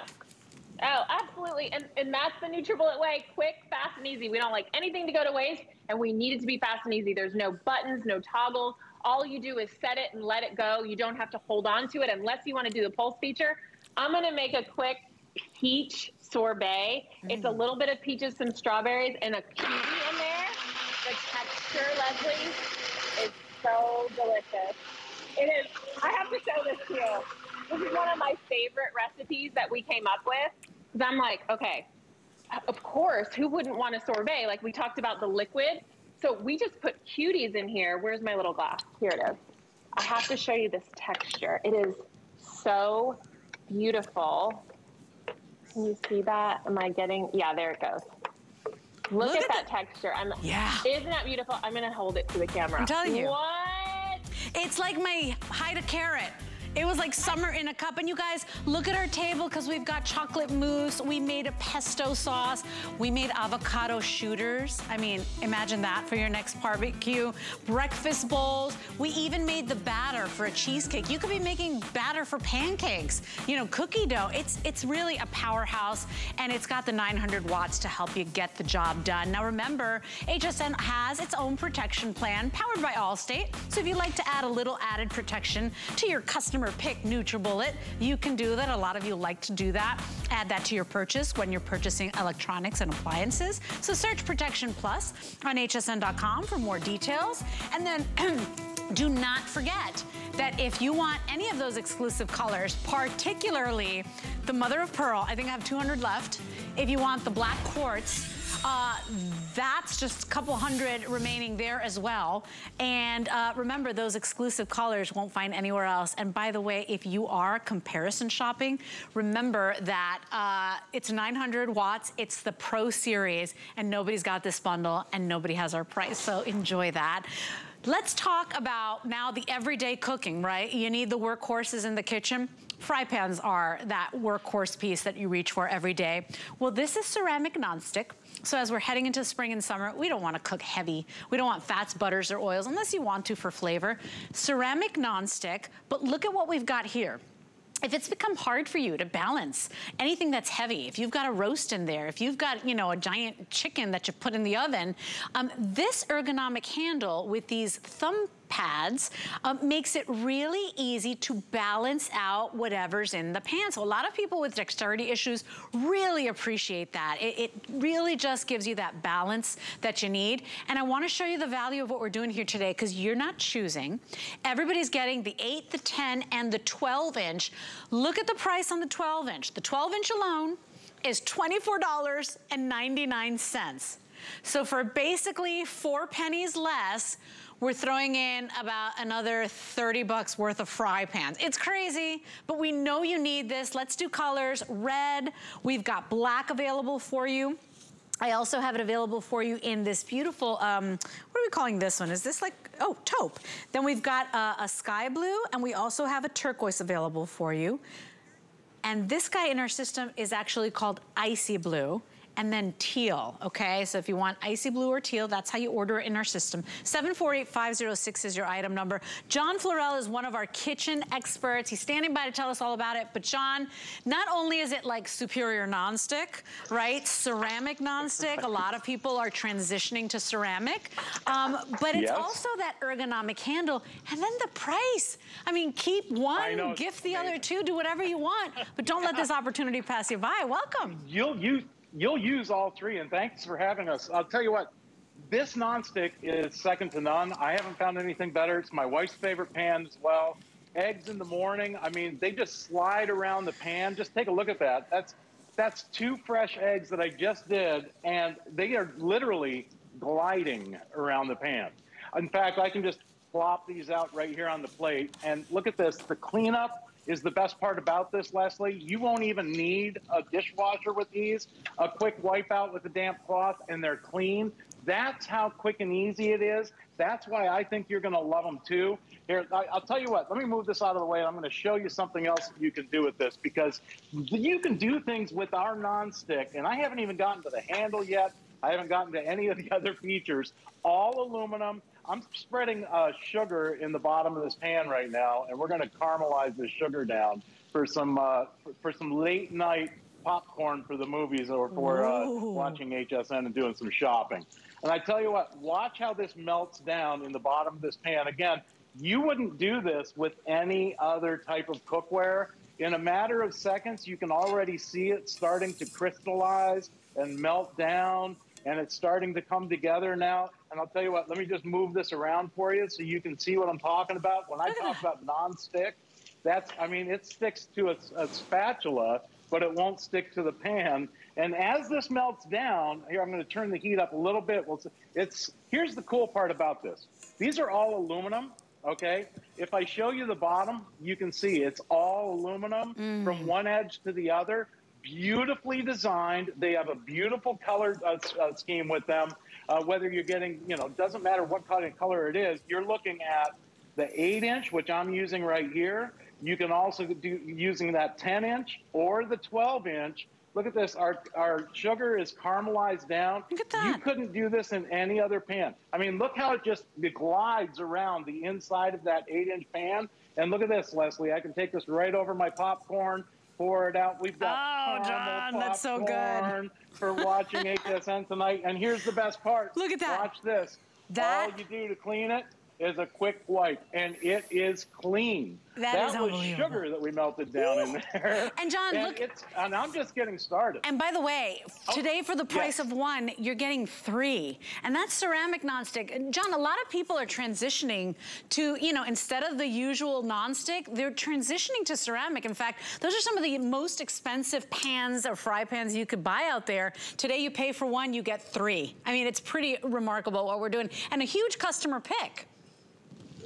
Speaker 2: Oh, absolutely. And, and that's the NutriBullet way. Quick, fast, and easy. We don't like anything to go to waste, and we need it to be fast and easy. There's no buttons, no toggles. All you do is set it and let it go. You don't have to hold on to it unless you want to do the pulse feature. I'm going to make a quick peach sorbet. Mm. It's a mm. little bit of peaches, some strawberries, and a kiwi in there. The texture, Lesley, is so delicious. It is. I have to show this to you. This is one of my favorite recipes that we came up with. I'm like, okay, of course, who wouldn't want a sorbet? Like we talked about the liquid. So we just put cuties in here. Where's my little glass? Here it is. I have to show you this texture. It is so beautiful. Can you see that? Am I getting, yeah, there it goes. Look, Look at, at, that the... texture. I'm,
Speaker 1: yeah.
Speaker 2: Isn't that beautiful? I'm gonna hold it to the camera.
Speaker 1: I'm telling you.
Speaker 2: What?
Speaker 1: It's like my hide a carrot. It was like summer in a cup. And you guys, look at our table because we've got chocolate mousse. We made a pesto sauce. We made avocado shooters. I mean, imagine that for your next barbecue. Breakfast bowls. We even made the batter for a cheesecake. You could be making batter for pancakes. You know, cookie dough. It's, it's really a powerhouse and it's got the 900 watts to help you get the job done. Now remember, HSN has its own protection plan powered by Allstate. So if you'd like to add a little added protection to your customer customer pick NutriBullet. You can do that. A lot of you like to do that. Add that to your purchase when you're purchasing electronics and appliances. So search Protection Plus on hsn.com for more details. And then do not forget that if you want any of those exclusive colors, particularly the mother of pearl, I think I have 200 left. If you want the black quartz, uh, that's just a couple hundred remaining there as well. And uh, remember, those exclusive colors won't find anywhere else. And by the way, if you are comparison shopping, remember that uh, it's 900 watts. It's the Pro Series, and nobody's got this bundle, and nobody has our price. So enjoy that. Let's talk about now the everyday cooking, right? You need the workhorses in the kitchen. Fry pans are that workhorse piece that you reach for every day. Well, this is ceramic nonstick. So as we're heading into spring and summer, we don't want to cook heavy. We don't want fats, butters, or oils, unless you want to for flavor. Ceramic nonstick, but look at what we've got here if it's become hard for you to balance anything that's heavy, if you've got a roast in there, if you've got, you know, a giant chicken that you put in the oven, um, this ergonomic handle with these thumb pads um, makes it really easy to balance out whatever's in the pan. So a lot of people with dexterity issues really appreciate that. It, it really just gives you that balance that you need. And I wanna show you the value of what we're doing here today because you're not choosing. Everybody's getting the 8, the 10, and the 12 inch. Look at the price on the 12 inch. The 12 inch alone is $24.99. So for basically four pennies less, we're throwing in about another 30 bucks worth of fry pans. It's crazy, but we know you need this. Let's do colors. Red, we've got black available for you. I also have it available for you in this beautiful, um, what are we calling this one? Is this like, oh, taupe. Then we've got uh, a sky blue, and we also have a turquoise available for you. And this guy in our system is actually called icy blue. And then teal, okay? So if you want icy blue or teal, that's how you order it in our system. 748506 is your item number. John Florell is one of our kitchen experts. He's standing by to tell us all about it. But John, not only is it like superior nonstick, right? Ceramic nonstick. A lot of people are transitioning to ceramic. Um, but it's yes. also that ergonomic handle. And then the price. I mean, keep one, gift the other two, do whatever you want. But don't let this opportunity pass you by. Welcome.
Speaker 3: You'll use you'll use all three, and thanks for having us. I'll tell you what, this nonstick is second to none. I haven't found anything better. It's my wife's favorite pan as well. Eggs in the morning, I mean, they just slide around the pan. Just take a look at that. That's that's two fresh eggs that I just did, and they are literally gliding around the pan. In fact, I can just plop these out right here on the plate, and look at this. The cleanup is the best part about this, Lesley. You won't even need a dishwasher with these. A quick wipe out with a damp cloth and they're clean. That's how quick and easy it is. That's why I think you're going to love them too. Here, I, will tell you what, let me move this out of the way. I'm going to show you something else you can do with this because you can do things with our nonstick, and I haven't even gotten to the handle yet. I haven't gotten to any of the other features. All aluminum, I'm spreading uh, sugar in the bottom of this pan right now, and we're going to caramelize the sugar down for some uh, for, for, some late night popcorn for the movies or for uh, watching HSN and doing some shopping. And I tell you what, watch how this melts down in the bottom of this pan. Again, you wouldn't do this with any other type of cookware. In a matter of seconds, you can already see it starting to crystallize and melt down, and it's starting to come together now. And I'll tell you what, let me just move this around for you so you can see what I'm talking about. When I talk about non-stick, that's, I mean, it sticks to a, a spatula, but it won't stick to the pan. And as this melts down, here I'm going to turn the heat up a little bit. Well, it's here's the cool part about this. These are all aluminum. Okay, if I show you the bottom, you can see it's all aluminum mm. from one edge to the other. Beautifully designed. They have a beautiful color uh, uh, scheme with them uh, whether you're getting, you know, doesn't matter what kind of color it is, you're looking at the 8 inch, which I'm using right here. You can also do using that 10 inch or the 12 inch. Look at this. Our, our sugar is caramelized down.
Speaker 1: Look at that.
Speaker 3: You couldn't do this in any other pan. I mean, look how it just it glides around the inside of that 8 inch pan. And look at this, Lesley. I can take this right over my popcorn pour it out. We've got
Speaker 1: oh, John, that's so good
Speaker 3: for watching HSN tonight. And here's the best part.
Speaker 1: Look at that.
Speaker 3: Watch this. That... All you do to clean it is a quick wipe, and it is clean.
Speaker 1: That,
Speaker 3: that was sugar that we melted down Ooh. in there.
Speaker 1: And John, and look,
Speaker 3: it's, and I'm just getting started.
Speaker 1: And by the way, oh, today for the price yes. of one, you're getting three, and that's ceramic nonstick. John, a lot of people are transitioning to, you know, instead of the usual nonstick, they're transitioning to ceramic. In fact, those are some of the most expensive pans or fry pans you could buy out there. Today, you pay for one, you get three. I mean, it's pretty remarkable what we're doing, and a huge customer pick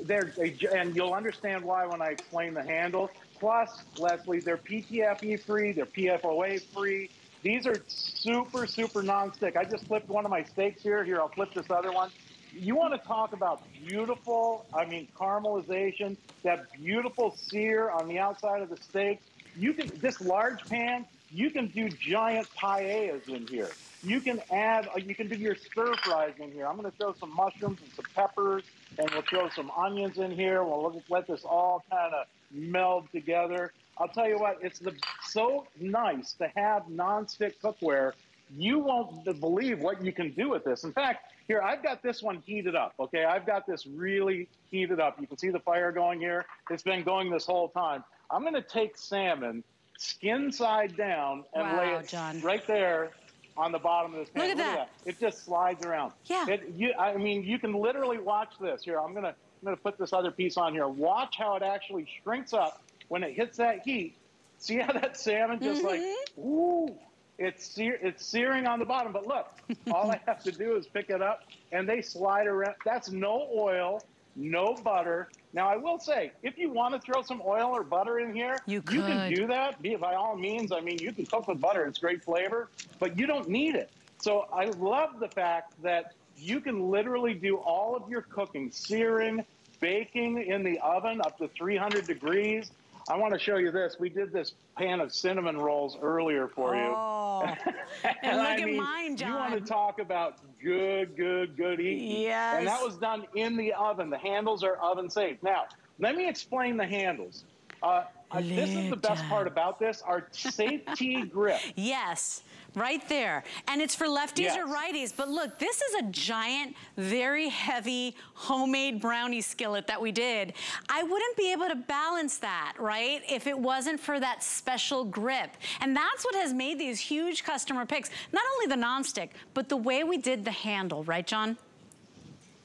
Speaker 3: they're, and you'll understand why when I explain the handle. Plus, Lesley, they're PTFE free, they're PFOA free. These are super, super non-stick. I just flipped one of my steaks here. Here, I'll flip this other one. You want to talk about beautiful, I mean, caramelization, that beautiful sear on the outside of the steak. You can, this large pan, you can do giant paellas in here. You can add, you can do your stir fries in here. I'm going to throw some mushrooms and some peppers and we'll throw some onions in here. We'll let this all kind of meld together. I'll tell you what, it's the, so nice to have nonstick cookware. You won't believe what you can do with this. In fact, here, I've got this one heated up, okay? I've got this really heated up. You can see the fire going here. It's been going this whole time. I'm going to take salmon, skin side down, and
Speaker 1: wow,
Speaker 3: lay it
Speaker 1: John.
Speaker 3: right there on the bottom of this pan.
Speaker 1: Look at, Look that.
Speaker 3: at that. It just slides around.
Speaker 1: Yeah.
Speaker 3: It, you, I mean, you can literally watch this. Here, I'm gonna I'm gonna put this other piece on here. Watch how it actually shrinks up when it hits that heat. See how that salmon just mm -hmm. like, mm-hmm. ooh, it's sear, it's searing on the bottom. But look, all I have to do is pick it up, and they slide around. That's no oil, no butter. Now, I will say, if you want to throw some oil or butter in here,
Speaker 1: you,
Speaker 3: you can do that. By all means, I mean, you can cook with butter. It's great flavor, but you don't need it. So I love the fact that you can literally do all of your cooking, searing, baking in the oven up to 300 degrees. I want to show you this. We did this pan of cinnamon rolls earlier for you.
Speaker 1: Oh, and,
Speaker 3: and
Speaker 1: look
Speaker 3: I
Speaker 1: at
Speaker 3: mean,
Speaker 1: mine, John.
Speaker 3: You want to talk about good, good, good eating.
Speaker 1: Yes.
Speaker 3: And that was done in the oven. The handles are oven safe. Now, let me explain the handles. Uh, uh, this is the best part about this, our safety grip.
Speaker 1: Yes, right there. And it's for lefties
Speaker 3: Yes.
Speaker 1: or righties. But look, this is a giant, very heavy homemade brownie skillet that we did. I wouldn't be able to balance that, right? If it wasn't for that special grip. And that's what has made these huge customer picks. Not only the nonstick, but the way we did the handle, right, John?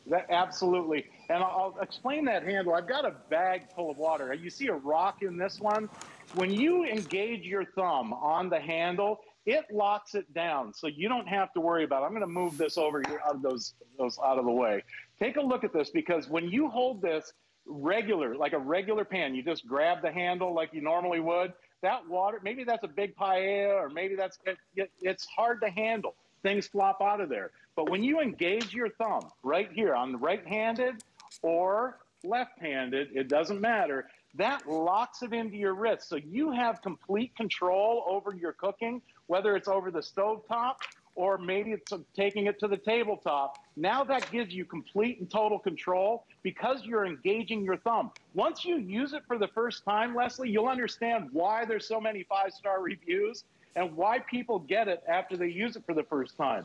Speaker 3: That, absolutely. And I'll, explain that handle. I've got a bag full of water. You see a rock in this one? When you engage your thumb on the handle, it locks it down, so you don't have to worry about it. I'm going to move this over here out of those, those out of the way. Take a look at this because when you hold this regular, like a regular pan, you just grab the handle like you normally would. That water, maybe that's a big paella, or maybe that's it, it, it's hard to handle. Things flop out of there. But when you engage your thumb right here on the right-handed or left-handed, it doesn't matter. That locks it into your wrist, so you have complete control over your cooking, whether it's over the stovetop or maybe it's taking it to the tabletop. Now that gives you complete and total control because you're engaging your thumb. Once you use it for the first time, Lesley, you'll understand why there's so many five-star reviews and why people get it after they use it for the first time.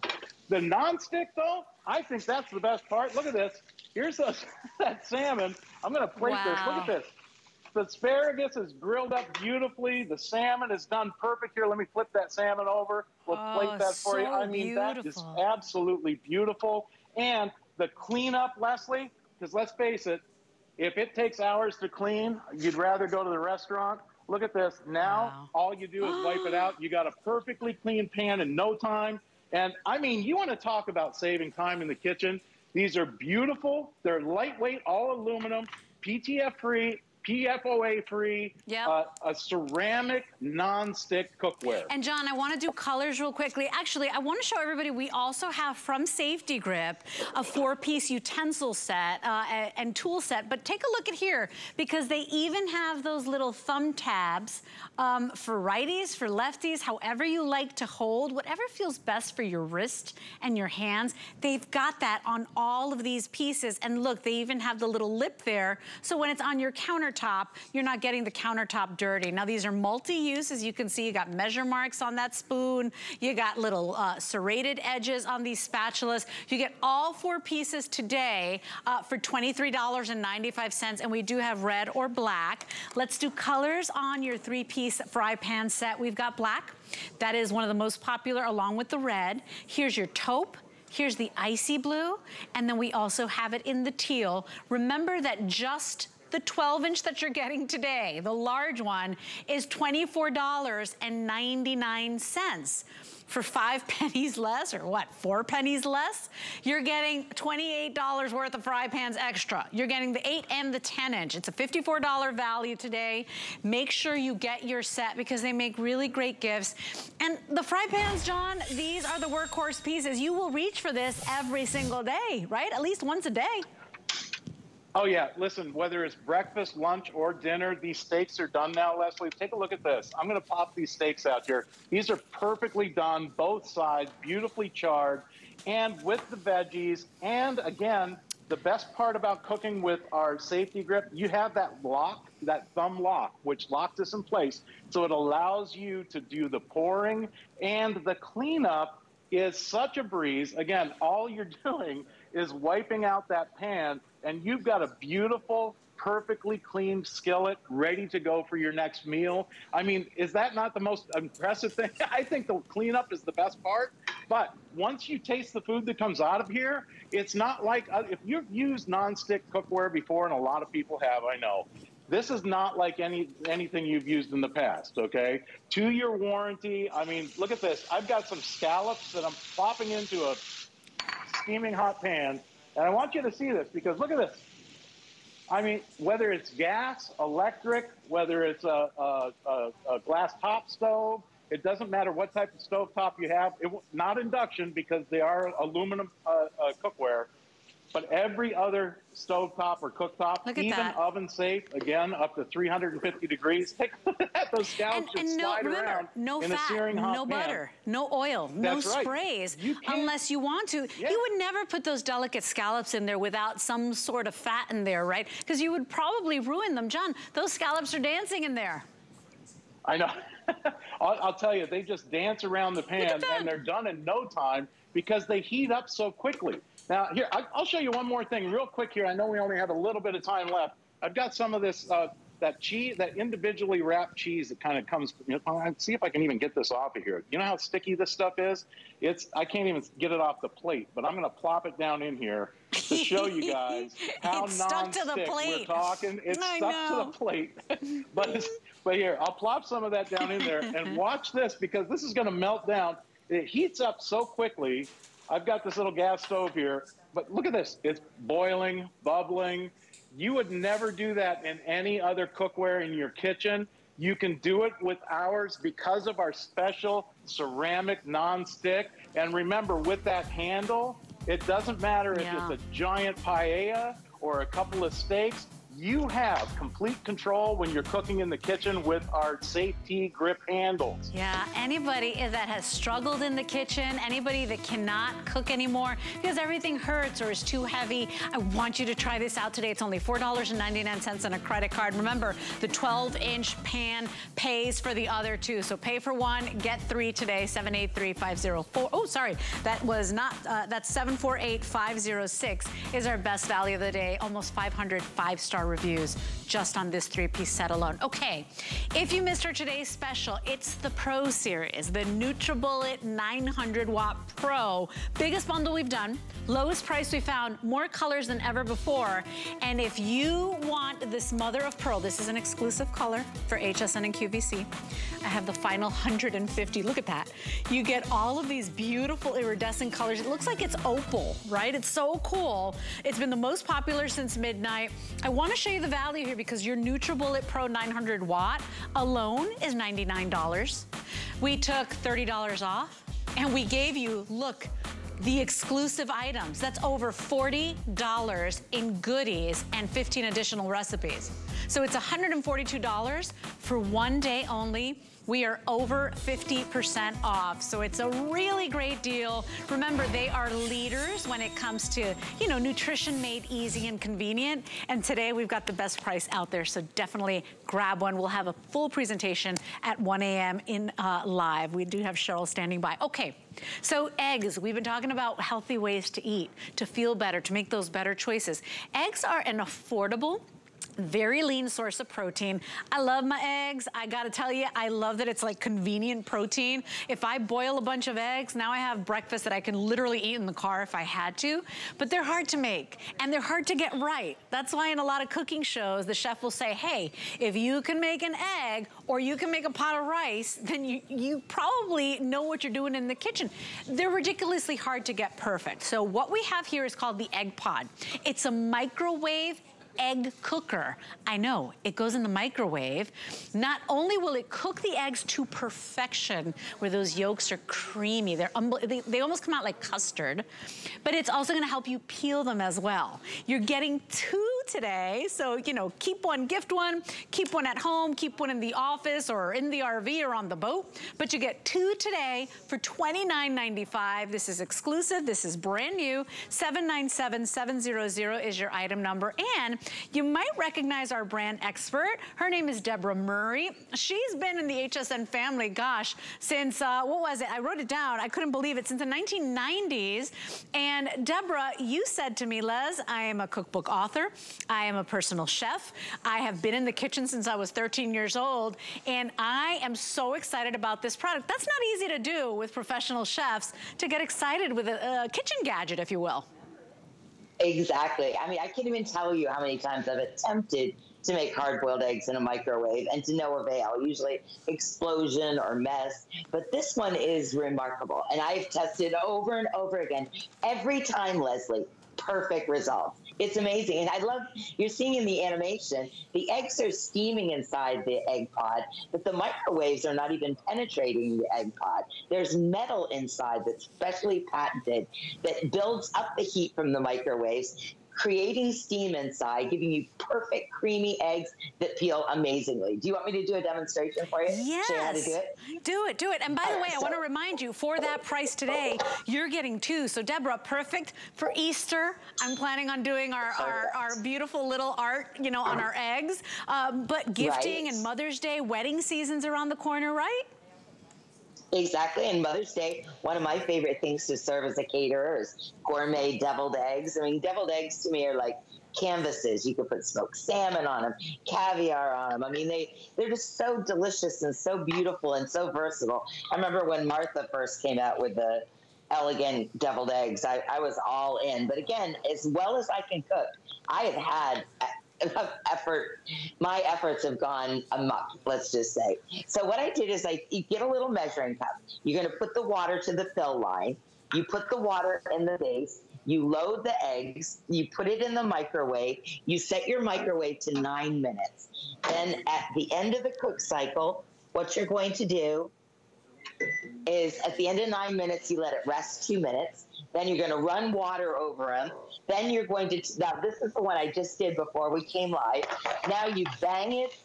Speaker 3: The nonstick, though, I think that's the best part. Look at this. Here's the, that salmon. I'm going to plate this. Look at this. The asparagus is grilled up beautifully. The salmon is done perfect. Here, let me flip that salmon over. We'll
Speaker 1: Oh,
Speaker 3: plate that for you. I mean, that is absolutely beautiful. And the cleanup, Lesley, because let's face it, if it takes hours to clean, you'd rather go to the restaurant. Look at this. Now,
Speaker 1: Wow.
Speaker 3: all you do is wipe it out. You got a perfectly clean pan in no time. And I mean, you want to talk about saving time in the kitchen. These are beautiful. They're lightweight, all aluminum, PTF free, PFOA free,
Speaker 1: Yep.
Speaker 3: uh, a ceramic non-stick cookware.
Speaker 1: And John, I want to do colors real quickly. Actually, I want to show everybody we also have from Safety Grip a four-piece utensil set uh, and tool set. But take a look at here because they even have those little thumb tabs um, for righties, for lefties, however you like to hold, whatever feels best for your wrist and your hands. They've got that on all of these pieces. And look, they even have the little lip there. So when it's on your countertop, you're not getting the countertop dirty. Now these are multi-use, as you can see, you got measure marks on that spoon. You got little uh, serrated edges on these spatulas. You get all four pieces today uh, for $23.95, and we do have red or black. Let's do colors on your three-piece fry pan set. We've got black. That is one of the most popular along with the red. Here's your taupe. Here's the icy blue, and then we also have it in the teal. Remember that just the 12 inch that you're getting today, the large one, is $24.99 for five pennies less, or what, four pennies less? You're getting $28 worth of fry pans extra. You're getting the eight and the 10 inch. It's a $54 value today. Make sure you get your set because they make really great gifts. And the fry pans, John, these are the workhorse pieces. You will reach for this every single day, right? At least once a day.
Speaker 3: Oh yeah, listen, whether it's breakfast, lunch, or dinner, these steaks are done now, Lesley. Take a look at this. I'm gonna pop these steaks out here. These are perfectly done, both sides, beautifully charred, and with the veggies. And again, the best part about cooking with our safety grip, you have that lock, that thumb lock, which locks us in place. So it allows you to do the pouring and the cleanup is such a breeze. Again, all you're doing is wiping out that pan, and you've got a beautiful, perfectly clean skillet ready to go for your next meal. I mean, is that not the most impressive thing? I think the cleanup is the best part. But once you taste the food that comes out of here, it's not like uh, if you've used nonstick cookware before, and a lot of people have, I know. This is not like any anything you've used in the past, okay? Two year warranty. I mean, look at this. I've got some scallops that I'm plopping into a steaming hot pan. And I want you to see this because look at this. I mean, whether it's gas, electric, whether it's a, a, a, glass top stove, it doesn't matter what type of stove top you have. It, not induction because they are aluminum uh, uh, cookware. But every other stovetop or cooktop,
Speaker 1: Look
Speaker 3: even
Speaker 1: that.
Speaker 3: oven safe, again up to 350 degrees. Take at. Those scallops
Speaker 1: And, and no,
Speaker 3: slide
Speaker 1: remember,
Speaker 3: around
Speaker 1: no
Speaker 3: in a
Speaker 1: fat,
Speaker 3: searing hot
Speaker 1: no
Speaker 3: pan.
Speaker 1: butter, no oil, no
Speaker 3: right.
Speaker 1: sprays,
Speaker 3: You
Speaker 1: unless you want to.
Speaker 3: Yeah.
Speaker 1: You would never put those delicate scallops in there without some sort of fat in there, right? Because you would probably ruin them. John, those scallops are dancing in there.
Speaker 3: I know. I'll, I'll tell you, they just dance around the pan and they're done in no time because they heat up so quickly. Now, here, I'll show you one more thing real quick here. I know we only have a little bit of time left. I've got some of this, uh, that cheese, that individually wrapped cheese that kind of comes, you know, see if I can even get this off of here. You know how sticky this stuff is? It's, I can't even get it off the plate, but I'm going to plop it down in here to show you guys how
Speaker 1: It's stuck to the plate.
Speaker 3: we're talking. It's
Speaker 1: I
Speaker 3: stuck
Speaker 1: know.
Speaker 3: to the plate. but but here, I'll plop some of that down in there and watch this because this is going to melt down. It heats up so quickly. I've got this little gas stove here, but look at this. It's boiling, bubbling. You would never do that in any other cookware in your kitchen. You can do it with ours because of our special ceramic non-stick. And remember, with that handle, it doesn't matter if it's a giant paella or a couple of steaks. You have complete control when you're cooking in the kitchen with our safety grip handles.
Speaker 1: Yeah, anybody that has struggled in the kitchen, anybody that cannot cook anymore because everything hurts or is too heavy, I want you to try this out today. It's only $4.99 on a credit card. Remember, the 12-inch pan pays for the other two. So pay for one, get three today, 783-504. Oh, sorry, that was not, uh, that's 748-506 is our best value of the day. Almost 500 five-star reviews just on this three-piece set alone. Okay, if you missed our today's special, it's the Pro Series, the NutriBullet 900 Watt Pro. Biggest bundle we've done, lowest price we found, more colors than ever before. And if you want this mother of pearl, this is an exclusive color for HSN and QVC. I have the final 150, look at that. You get all of these beautiful iridescent colors. It looks like it's opal, right? It's so cool. It's been the most popular since midnight. I wanna show you the value here because your NutriBullet Pro 900 watt alone is $99. We took $30 off and we gave you, look, the exclusive items. That's over $40 in goodies and 15 additional recipes. So it's $142 for one day only. We are over 50% off. So it's a really great deal. Remember, they are leaders when it comes to, you know, nutrition made easy and convenient. And today we've got the best price out there. So definitely grab one. We'll have a full presentation at 1 a.m. in uh, live. We do have Cheryl standing by. Okay. So eggs, we've been talking about healthy ways to eat, to feel better, to make those better choices. Eggs are an affordable, very lean source of protein. I love my eggs. I gotta tell you, I love that it's like convenient protein. If I boil a bunch of eggs, now I have breakfast that I can literally eat in the car if I had to. But they're hard to make and they're hard to get right. That's why in a lot of cooking shows, the chef will say, hey, if you can make an egg or you can make a pot of rice, then you, you probably know what you're doing in the kitchen. They're ridiculously hard to get perfect. So what we have here is called the egg pod. It's a microwave egg cooker. I know, it goes in the microwave. Not only will it cook the eggs to perfection, where those yolks are creamy, they're they, they almost come out like custard, but it's also gonna help you peel them as well. You're getting two today, so, you know, keep one, gift one, keep one at home, keep one in the office or in the RV or on the boat, but you get two today for $29.95. This is exclusive, this is brand new. 797700 is your item number, and you might recognize our brand expert. Her name is Debra Murray. She's been in the HSN family, gosh, since, uh, what was it? I wrote it down. I couldn't believe it. Since the 1990s. And Debra, you said to me, Les, I am a cookbook author. I am a personal chef. I have been in the kitchen since I was 13 years old. And I am so excited about this product. That's not easy to do with professional chefs to get excited with a, a kitchen gadget, if you will.
Speaker 4: Exactly. I mean, I can't even tell you how many times I've attempted to make hard-boiled eggs in a microwave and to no avail, usually explosion or mess. But this one is remarkable. And I've tested over and over again. Every time, Lesley, perfect results. It's amazing. And I love, you're seeing in the animation, the eggs are steaming inside the egg pod, but the microwaves are not even penetrating the egg pod. There's metal inside that's specially patented that builds up the heat from the microwaves creating steam inside, giving you perfect creamy eggs that peel amazingly. Do you want me to do a demonstration for you?
Speaker 1: Yes.
Speaker 4: Show you how to do it?
Speaker 1: Do it, do it. And by All the way, so I want to remind you, for that price today, you're getting two. So Debra, perfect for Easter. I'm planning on doing our, our, our, beautiful little art, you know, on our eggs. Um, but gifting right. and Mother's Day, wedding season's around the corner, right?
Speaker 4: Exactly. And Mother's Day, one of my favorite things to serve as a caterer is gourmet deviled eggs. I mean, deviled eggs to me are like canvases. You could put smoked salmon on them, caviar on them. I mean, they, they're just so delicious and so beautiful and so versatile. I remember when Martha first came out with the elegant deviled eggs, I, I was all in. But again, as well as I can cook, I have had enough effort. My efforts have gone amok, let's just say. So what I did is I you get a little measuring cup. You're going to put the water to the fill line. You put the water in the base. You load the eggs. You put it in the microwave. You set your microwave to nine minutes. Then at the end of the cook cycle, what you're going to do is at the end of nine minutes, you let it rest two minutes. Then you're going to run water over them. Then you're going to, now this is the one I just did before we came live. Now you bang it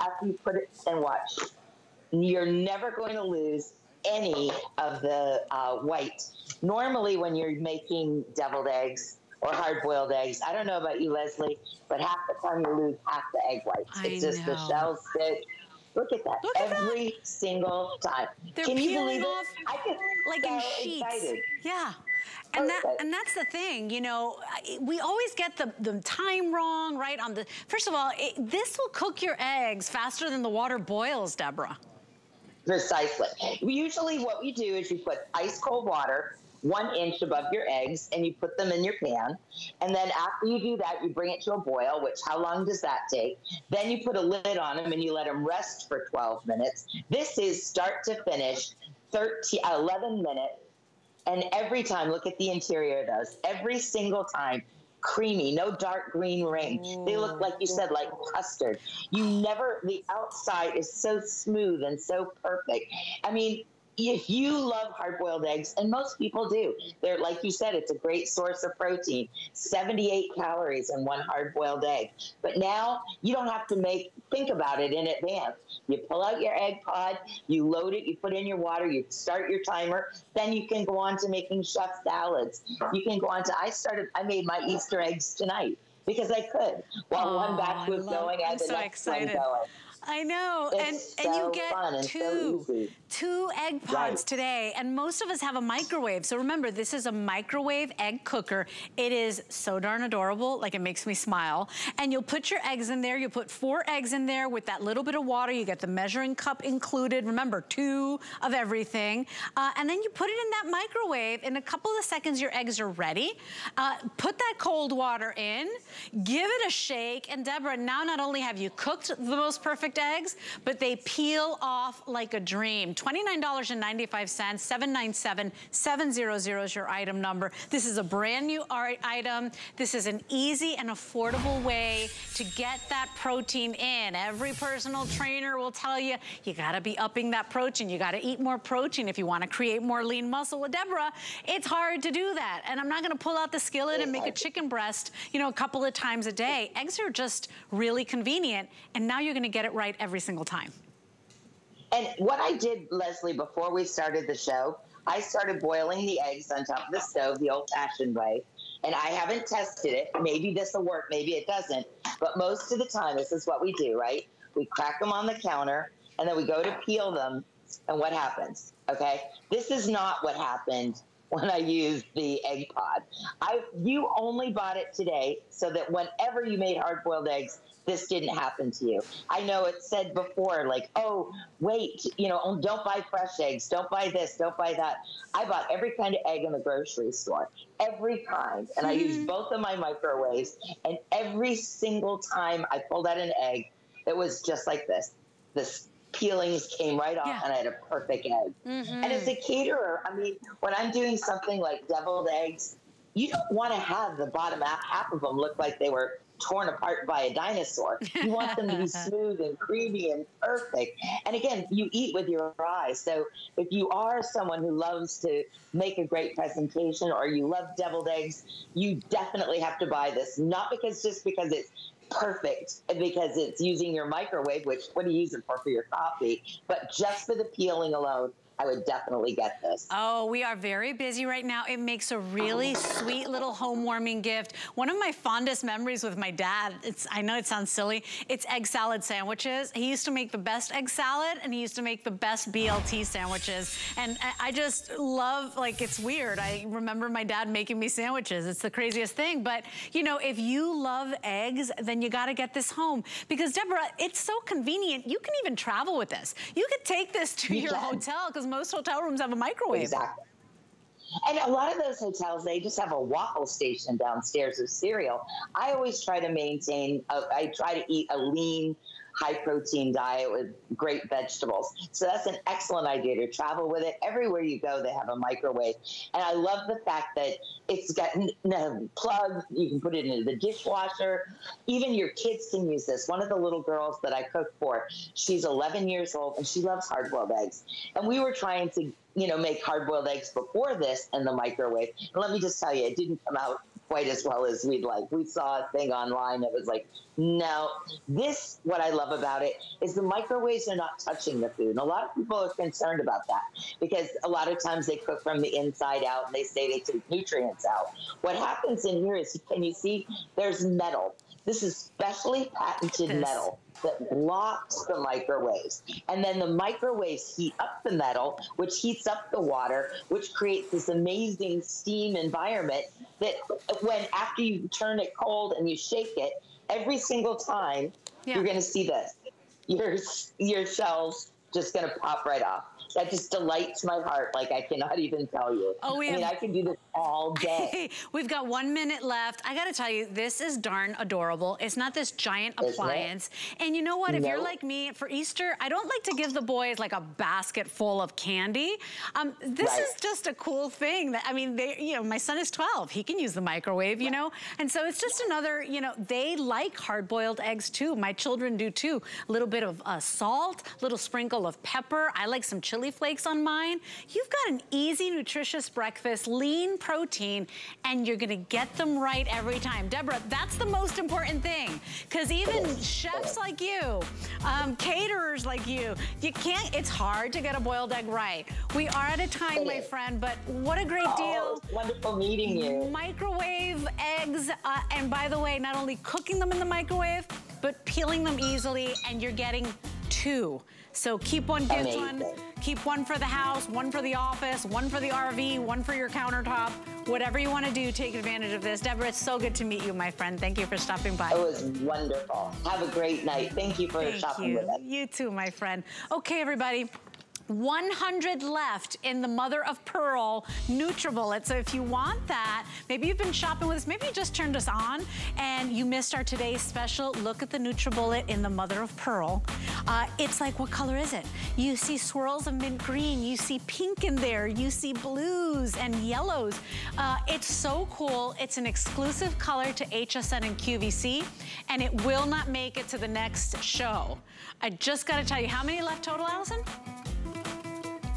Speaker 4: after you put it and watch. You're never going to lose any of the uh, white. Normally, when you're making deviled eggs or hard boiled eggs, I don't know about you, Lesley, but half the time you lose half the egg whites.
Speaker 1: I
Speaker 4: it's just
Speaker 1: know.
Speaker 4: the shells stick. Look at that.
Speaker 1: Look at
Speaker 4: Every
Speaker 1: that.
Speaker 4: single time.
Speaker 1: They're
Speaker 4: Can you believe
Speaker 1: off
Speaker 4: it? I get
Speaker 1: like
Speaker 4: so
Speaker 1: in sheets.
Speaker 4: Excited.
Speaker 1: Yeah. And that and that's the thing, you know, we always get the, the time wrong, right? On the First of all, it, this will cook your eggs faster than the water boils, Debra.
Speaker 4: Precisely. Usually what we do is you put ice cold water one inch above your eggs and you put them in your pan. And then after you do that, you bring it to a boil, which how long does that take? Then you put a lid on them and you let them rest for 12 minutes. This is start to finish 13, 11 minutes and every time, look at the interior of those. Every single time, creamy, no dark green ring. They look like you said, like custard. You never, the outside is so smooth and so perfect. I mean, if you love hard boiled eggs, and most people do, they're like you said, it's a great source of protein 78 calories in one hard boiled egg. But now you don't have to make, think about it in advance. You pull out your egg pod, you load it, you put in your water, you start your timer, then you can go on to making chef salads. You can go on to, I started, I made my Easter eggs tonight because I could. While
Speaker 1: oh,
Speaker 4: one batch was going, I had the
Speaker 1: so
Speaker 4: next
Speaker 1: excited.
Speaker 4: one going.
Speaker 1: I know,
Speaker 4: it's
Speaker 1: and
Speaker 4: so
Speaker 1: and you get two
Speaker 4: so
Speaker 1: two egg pods
Speaker 4: right.
Speaker 1: today, and most of us have a microwave. So remember, this is a microwave egg cooker. It is so darn adorable, like it makes me smile. And you'll put your eggs in there. You'll put four eggs in there with that little bit of water. You get the measuring cup included. Remember, two of everything. Uh, and then you put it in that microwave. In a couple of seconds, your eggs are ready. Uh, put that cold water in. Give it a shake. And Debra, now not only have you cooked the most perfect eggs, but they peel off like a dream. $29.95, 797-700 is your item number. This is a brand new item. This is an easy and affordable way to get that protein in. Every personal trainer will tell you, you gotta be upping that protein. You gotta eat more protein if you wanna create more lean muscle. With Debra, it's hard to do that. And I'm not gonna pull out the skillet and make a chicken breast, you know, a couple of times a day. Eggs are just really convenient. And now you're gonna get it right every single time.
Speaker 4: And what I did, Lesley, before we started the show, I started boiling the eggs on top of the stove the old fashioned way. And I haven't tested it. Maybe this will work, maybe it doesn't. But most of the time, this is what we do, right? We crack them on the counter and then we go to peel them. And what happens? Okay. This is not what happened when I used the egg pod. I you only bought it today so that whenever you made hard boiled eggs, this didn't happen to you. I know it said before, like, oh, wait, you know, oh, don't buy fresh eggs, don't buy this, don't buy that. I bought every kind of egg in the grocery store, every kind, and I used
Speaker 1: Mm-hmm.
Speaker 4: both of my microwaves. And every single time I pulled out an egg, it was just like this. This peelings came right off,
Speaker 1: Yeah.
Speaker 4: and I had a perfect egg.
Speaker 1: Mhm.
Speaker 4: And as a caterer, I mean, when I'm doing something like deviled eggs, you don't want to have the bottom half of them look like they were torn apart by a dinosaur. You want them to be smooth and creamy and perfect. And again, you eat with your eyes. So if you are someone who loves to make a great presentation or you love deviled eggs, you definitely have to buy this. Not because just because it's perfect because it's using your microwave, which what do you use it for for your coffee? But just for the peeling alone, I would definitely get this.
Speaker 1: Oh, we are very busy right now. It makes a really sweet little home warming gift. One of my fondest memories with my dad, it's I know it sounds silly, it's egg salad sandwiches. He used to make the best egg salad and he used to make the best BLT sandwiches. And I just love, like it's weird. I remember my dad making me sandwiches. It's the craziest thing. But you know, if you love eggs, then you gotta get this home. Because Debra, it's so convenient. You can even travel with this. You could take this to you your can. hotel because most hotel rooms have a microwave.
Speaker 4: Exactly. And a lot of those hotels, they just have a waffle station downstairs of cereal. I always try to maintain, a, I try to eat a lean, high protein diet with great vegetables. So that's an excellent idea to travel with it. Everywhere you go, they have a microwave. And I love the fact that it's got plugs. You can put it into the dishwasher. Even your kids can use this. One of the little girls that I cook for, she's 11 years old and she loves hard boiled eggs. And we were trying to you know, make hard boiled eggs before this in the microwave. And let me just tell you, it didn't come out quite as well as we'd like. We saw a thing online that was like, no, this, what I love about it is the microwaves are not touching the food. And a lot of people are concerned about that because a lot of times they cook from the inside out and they say they take nutrients out. What happens in here is, can you see there's metal? This is specially patented metal that blocks the microwaves. And then the microwaves heat up the metal, which heats up the water, which creates this amazing steam environment that when after you turn it cold and you shake it, every single time yeah. you're going to see this. Your your shells just going to pop right off that just delights my heart like I cannot even tell you. Oh, we I mean, I can do this all day.
Speaker 1: We've got one minute left. I gotta tell you, this is darn adorable. It's not this giant Isn't appliance. It? And you know what? If no. you're like me, for Easter, I don't like to give the boys like a basket full of candy. Um, this right. is just a cool thing that, I mean, they, you know, my son is 12. He can use the microwave, you know? And so it's just another, you know, they like hard-boiled eggs too. My children do too. A little bit of uh, salt, little sprinkle of pepper. I like some chili chili flakes on mine. You've got an easy, nutritious breakfast, lean protein, and you're gonna get them right every time. Debra, that's the most important thing, because even chefs like you, um, caterers like you, you can't, it's hard to get a boiled egg right. We are at a time, my friend, but what a great oh,
Speaker 4: deal. wonderful meeting you.
Speaker 1: Microwave eggs, uh, and by the way, not only cooking them in the microwave, but peeling them easily, and you're getting two. So keep one, gives one. Keep one for the house, one for the office, one for the RV, one for your countertop. Whatever you want to do, take advantage of this. Debra, it's so good to meet you, my friend. Thank you for stopping by.
Speaker 4: It was wonderful. Have a great night. Thank you for Thank shopping
Speaker 1: you.
Speaker 4: with us.
Speaker 1: You too, my friend. Okay, everybody. 100 left in the mother of pearl NutriBullet. So if you want that, maybe you've been shopping with us, maybe you just turned us on and you missed our today's special. Look at the NutriBullet in the mother of pearl. Uh, it's like, what color is it? You see swirls of mint green, you see pink in there, you see blues and yellows. Uh, it's so cool. It's an exclusive color to HSN and QVC, and it will not make it to the next show. I just gotta tell you, how many left total, Allison?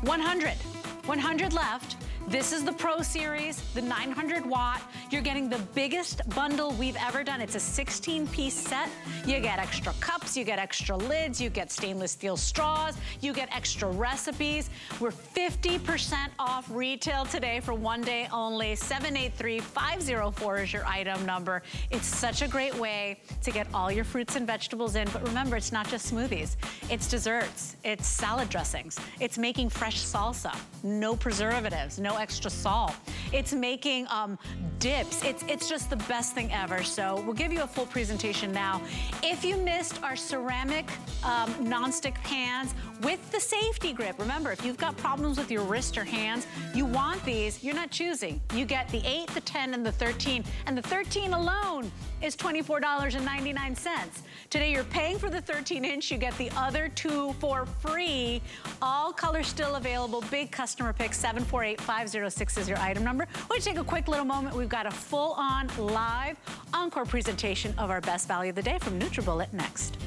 Speaker 1: 100. 100 left. This is the Pro Series, the 900 watt. You're getting the biggest bundle we've ever done. It's a 16 piece set. You get extra cups, you get extra lids, you get stainless steel straws, you get extra recipes. We're 50% off retail today for one day only. 783-504 is your item number. It's such a great way to get all your fruits and vegetables in. But remember, it's not just smoothies. It's desserts, it's salad dressings. It's making fresh salsa, no preservatives, no extra salt. It's making um, dips. It's, it's just the best thing ever. So we'll give you a full presentation now. If you missed our ceramic um, non-stick pans with the safety grip, remember, if you've got problems with your wrist or hands, you want these, you're not choosing. You get the 8, the 10, and the 13. And the 13 alone is $24.99. Today you're paying for the 13 inch, you get the other two for free. All colors still available, big customer pick 748 506 is your item number. We'll take a quick little moment. We've got a full-on live encore presentation of our best value of the day from NutriBullet next.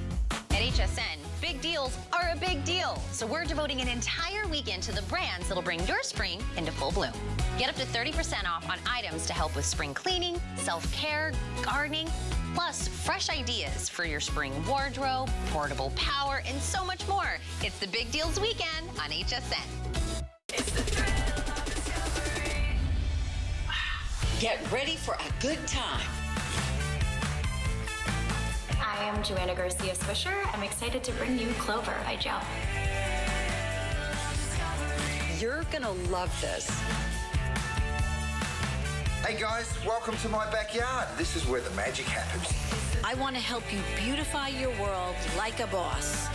Speaker 5: At HSN, big deals are a big deal. So we're devoting an entire weekend to the brands that'll bring your spring into full bloom. Get up to 30% off on items to help with spring cleaning, self-care, gardening, plus fresh ideas for your spring wardrobe, portable power, and so much more. It's the Big Deals Weekend on HSN.
Speaker 6: Get ready for a good time.
Speaker 7: I am Joanna Garcia Swisher. I'm excited to bring you Clover by Joe.
Speaker 6: You're gonna love this.
Speaker 8: Hey guys, welcome to my backyard. This is where the magic happens.
Speaker 6: I want to help you beautify your world like a boss.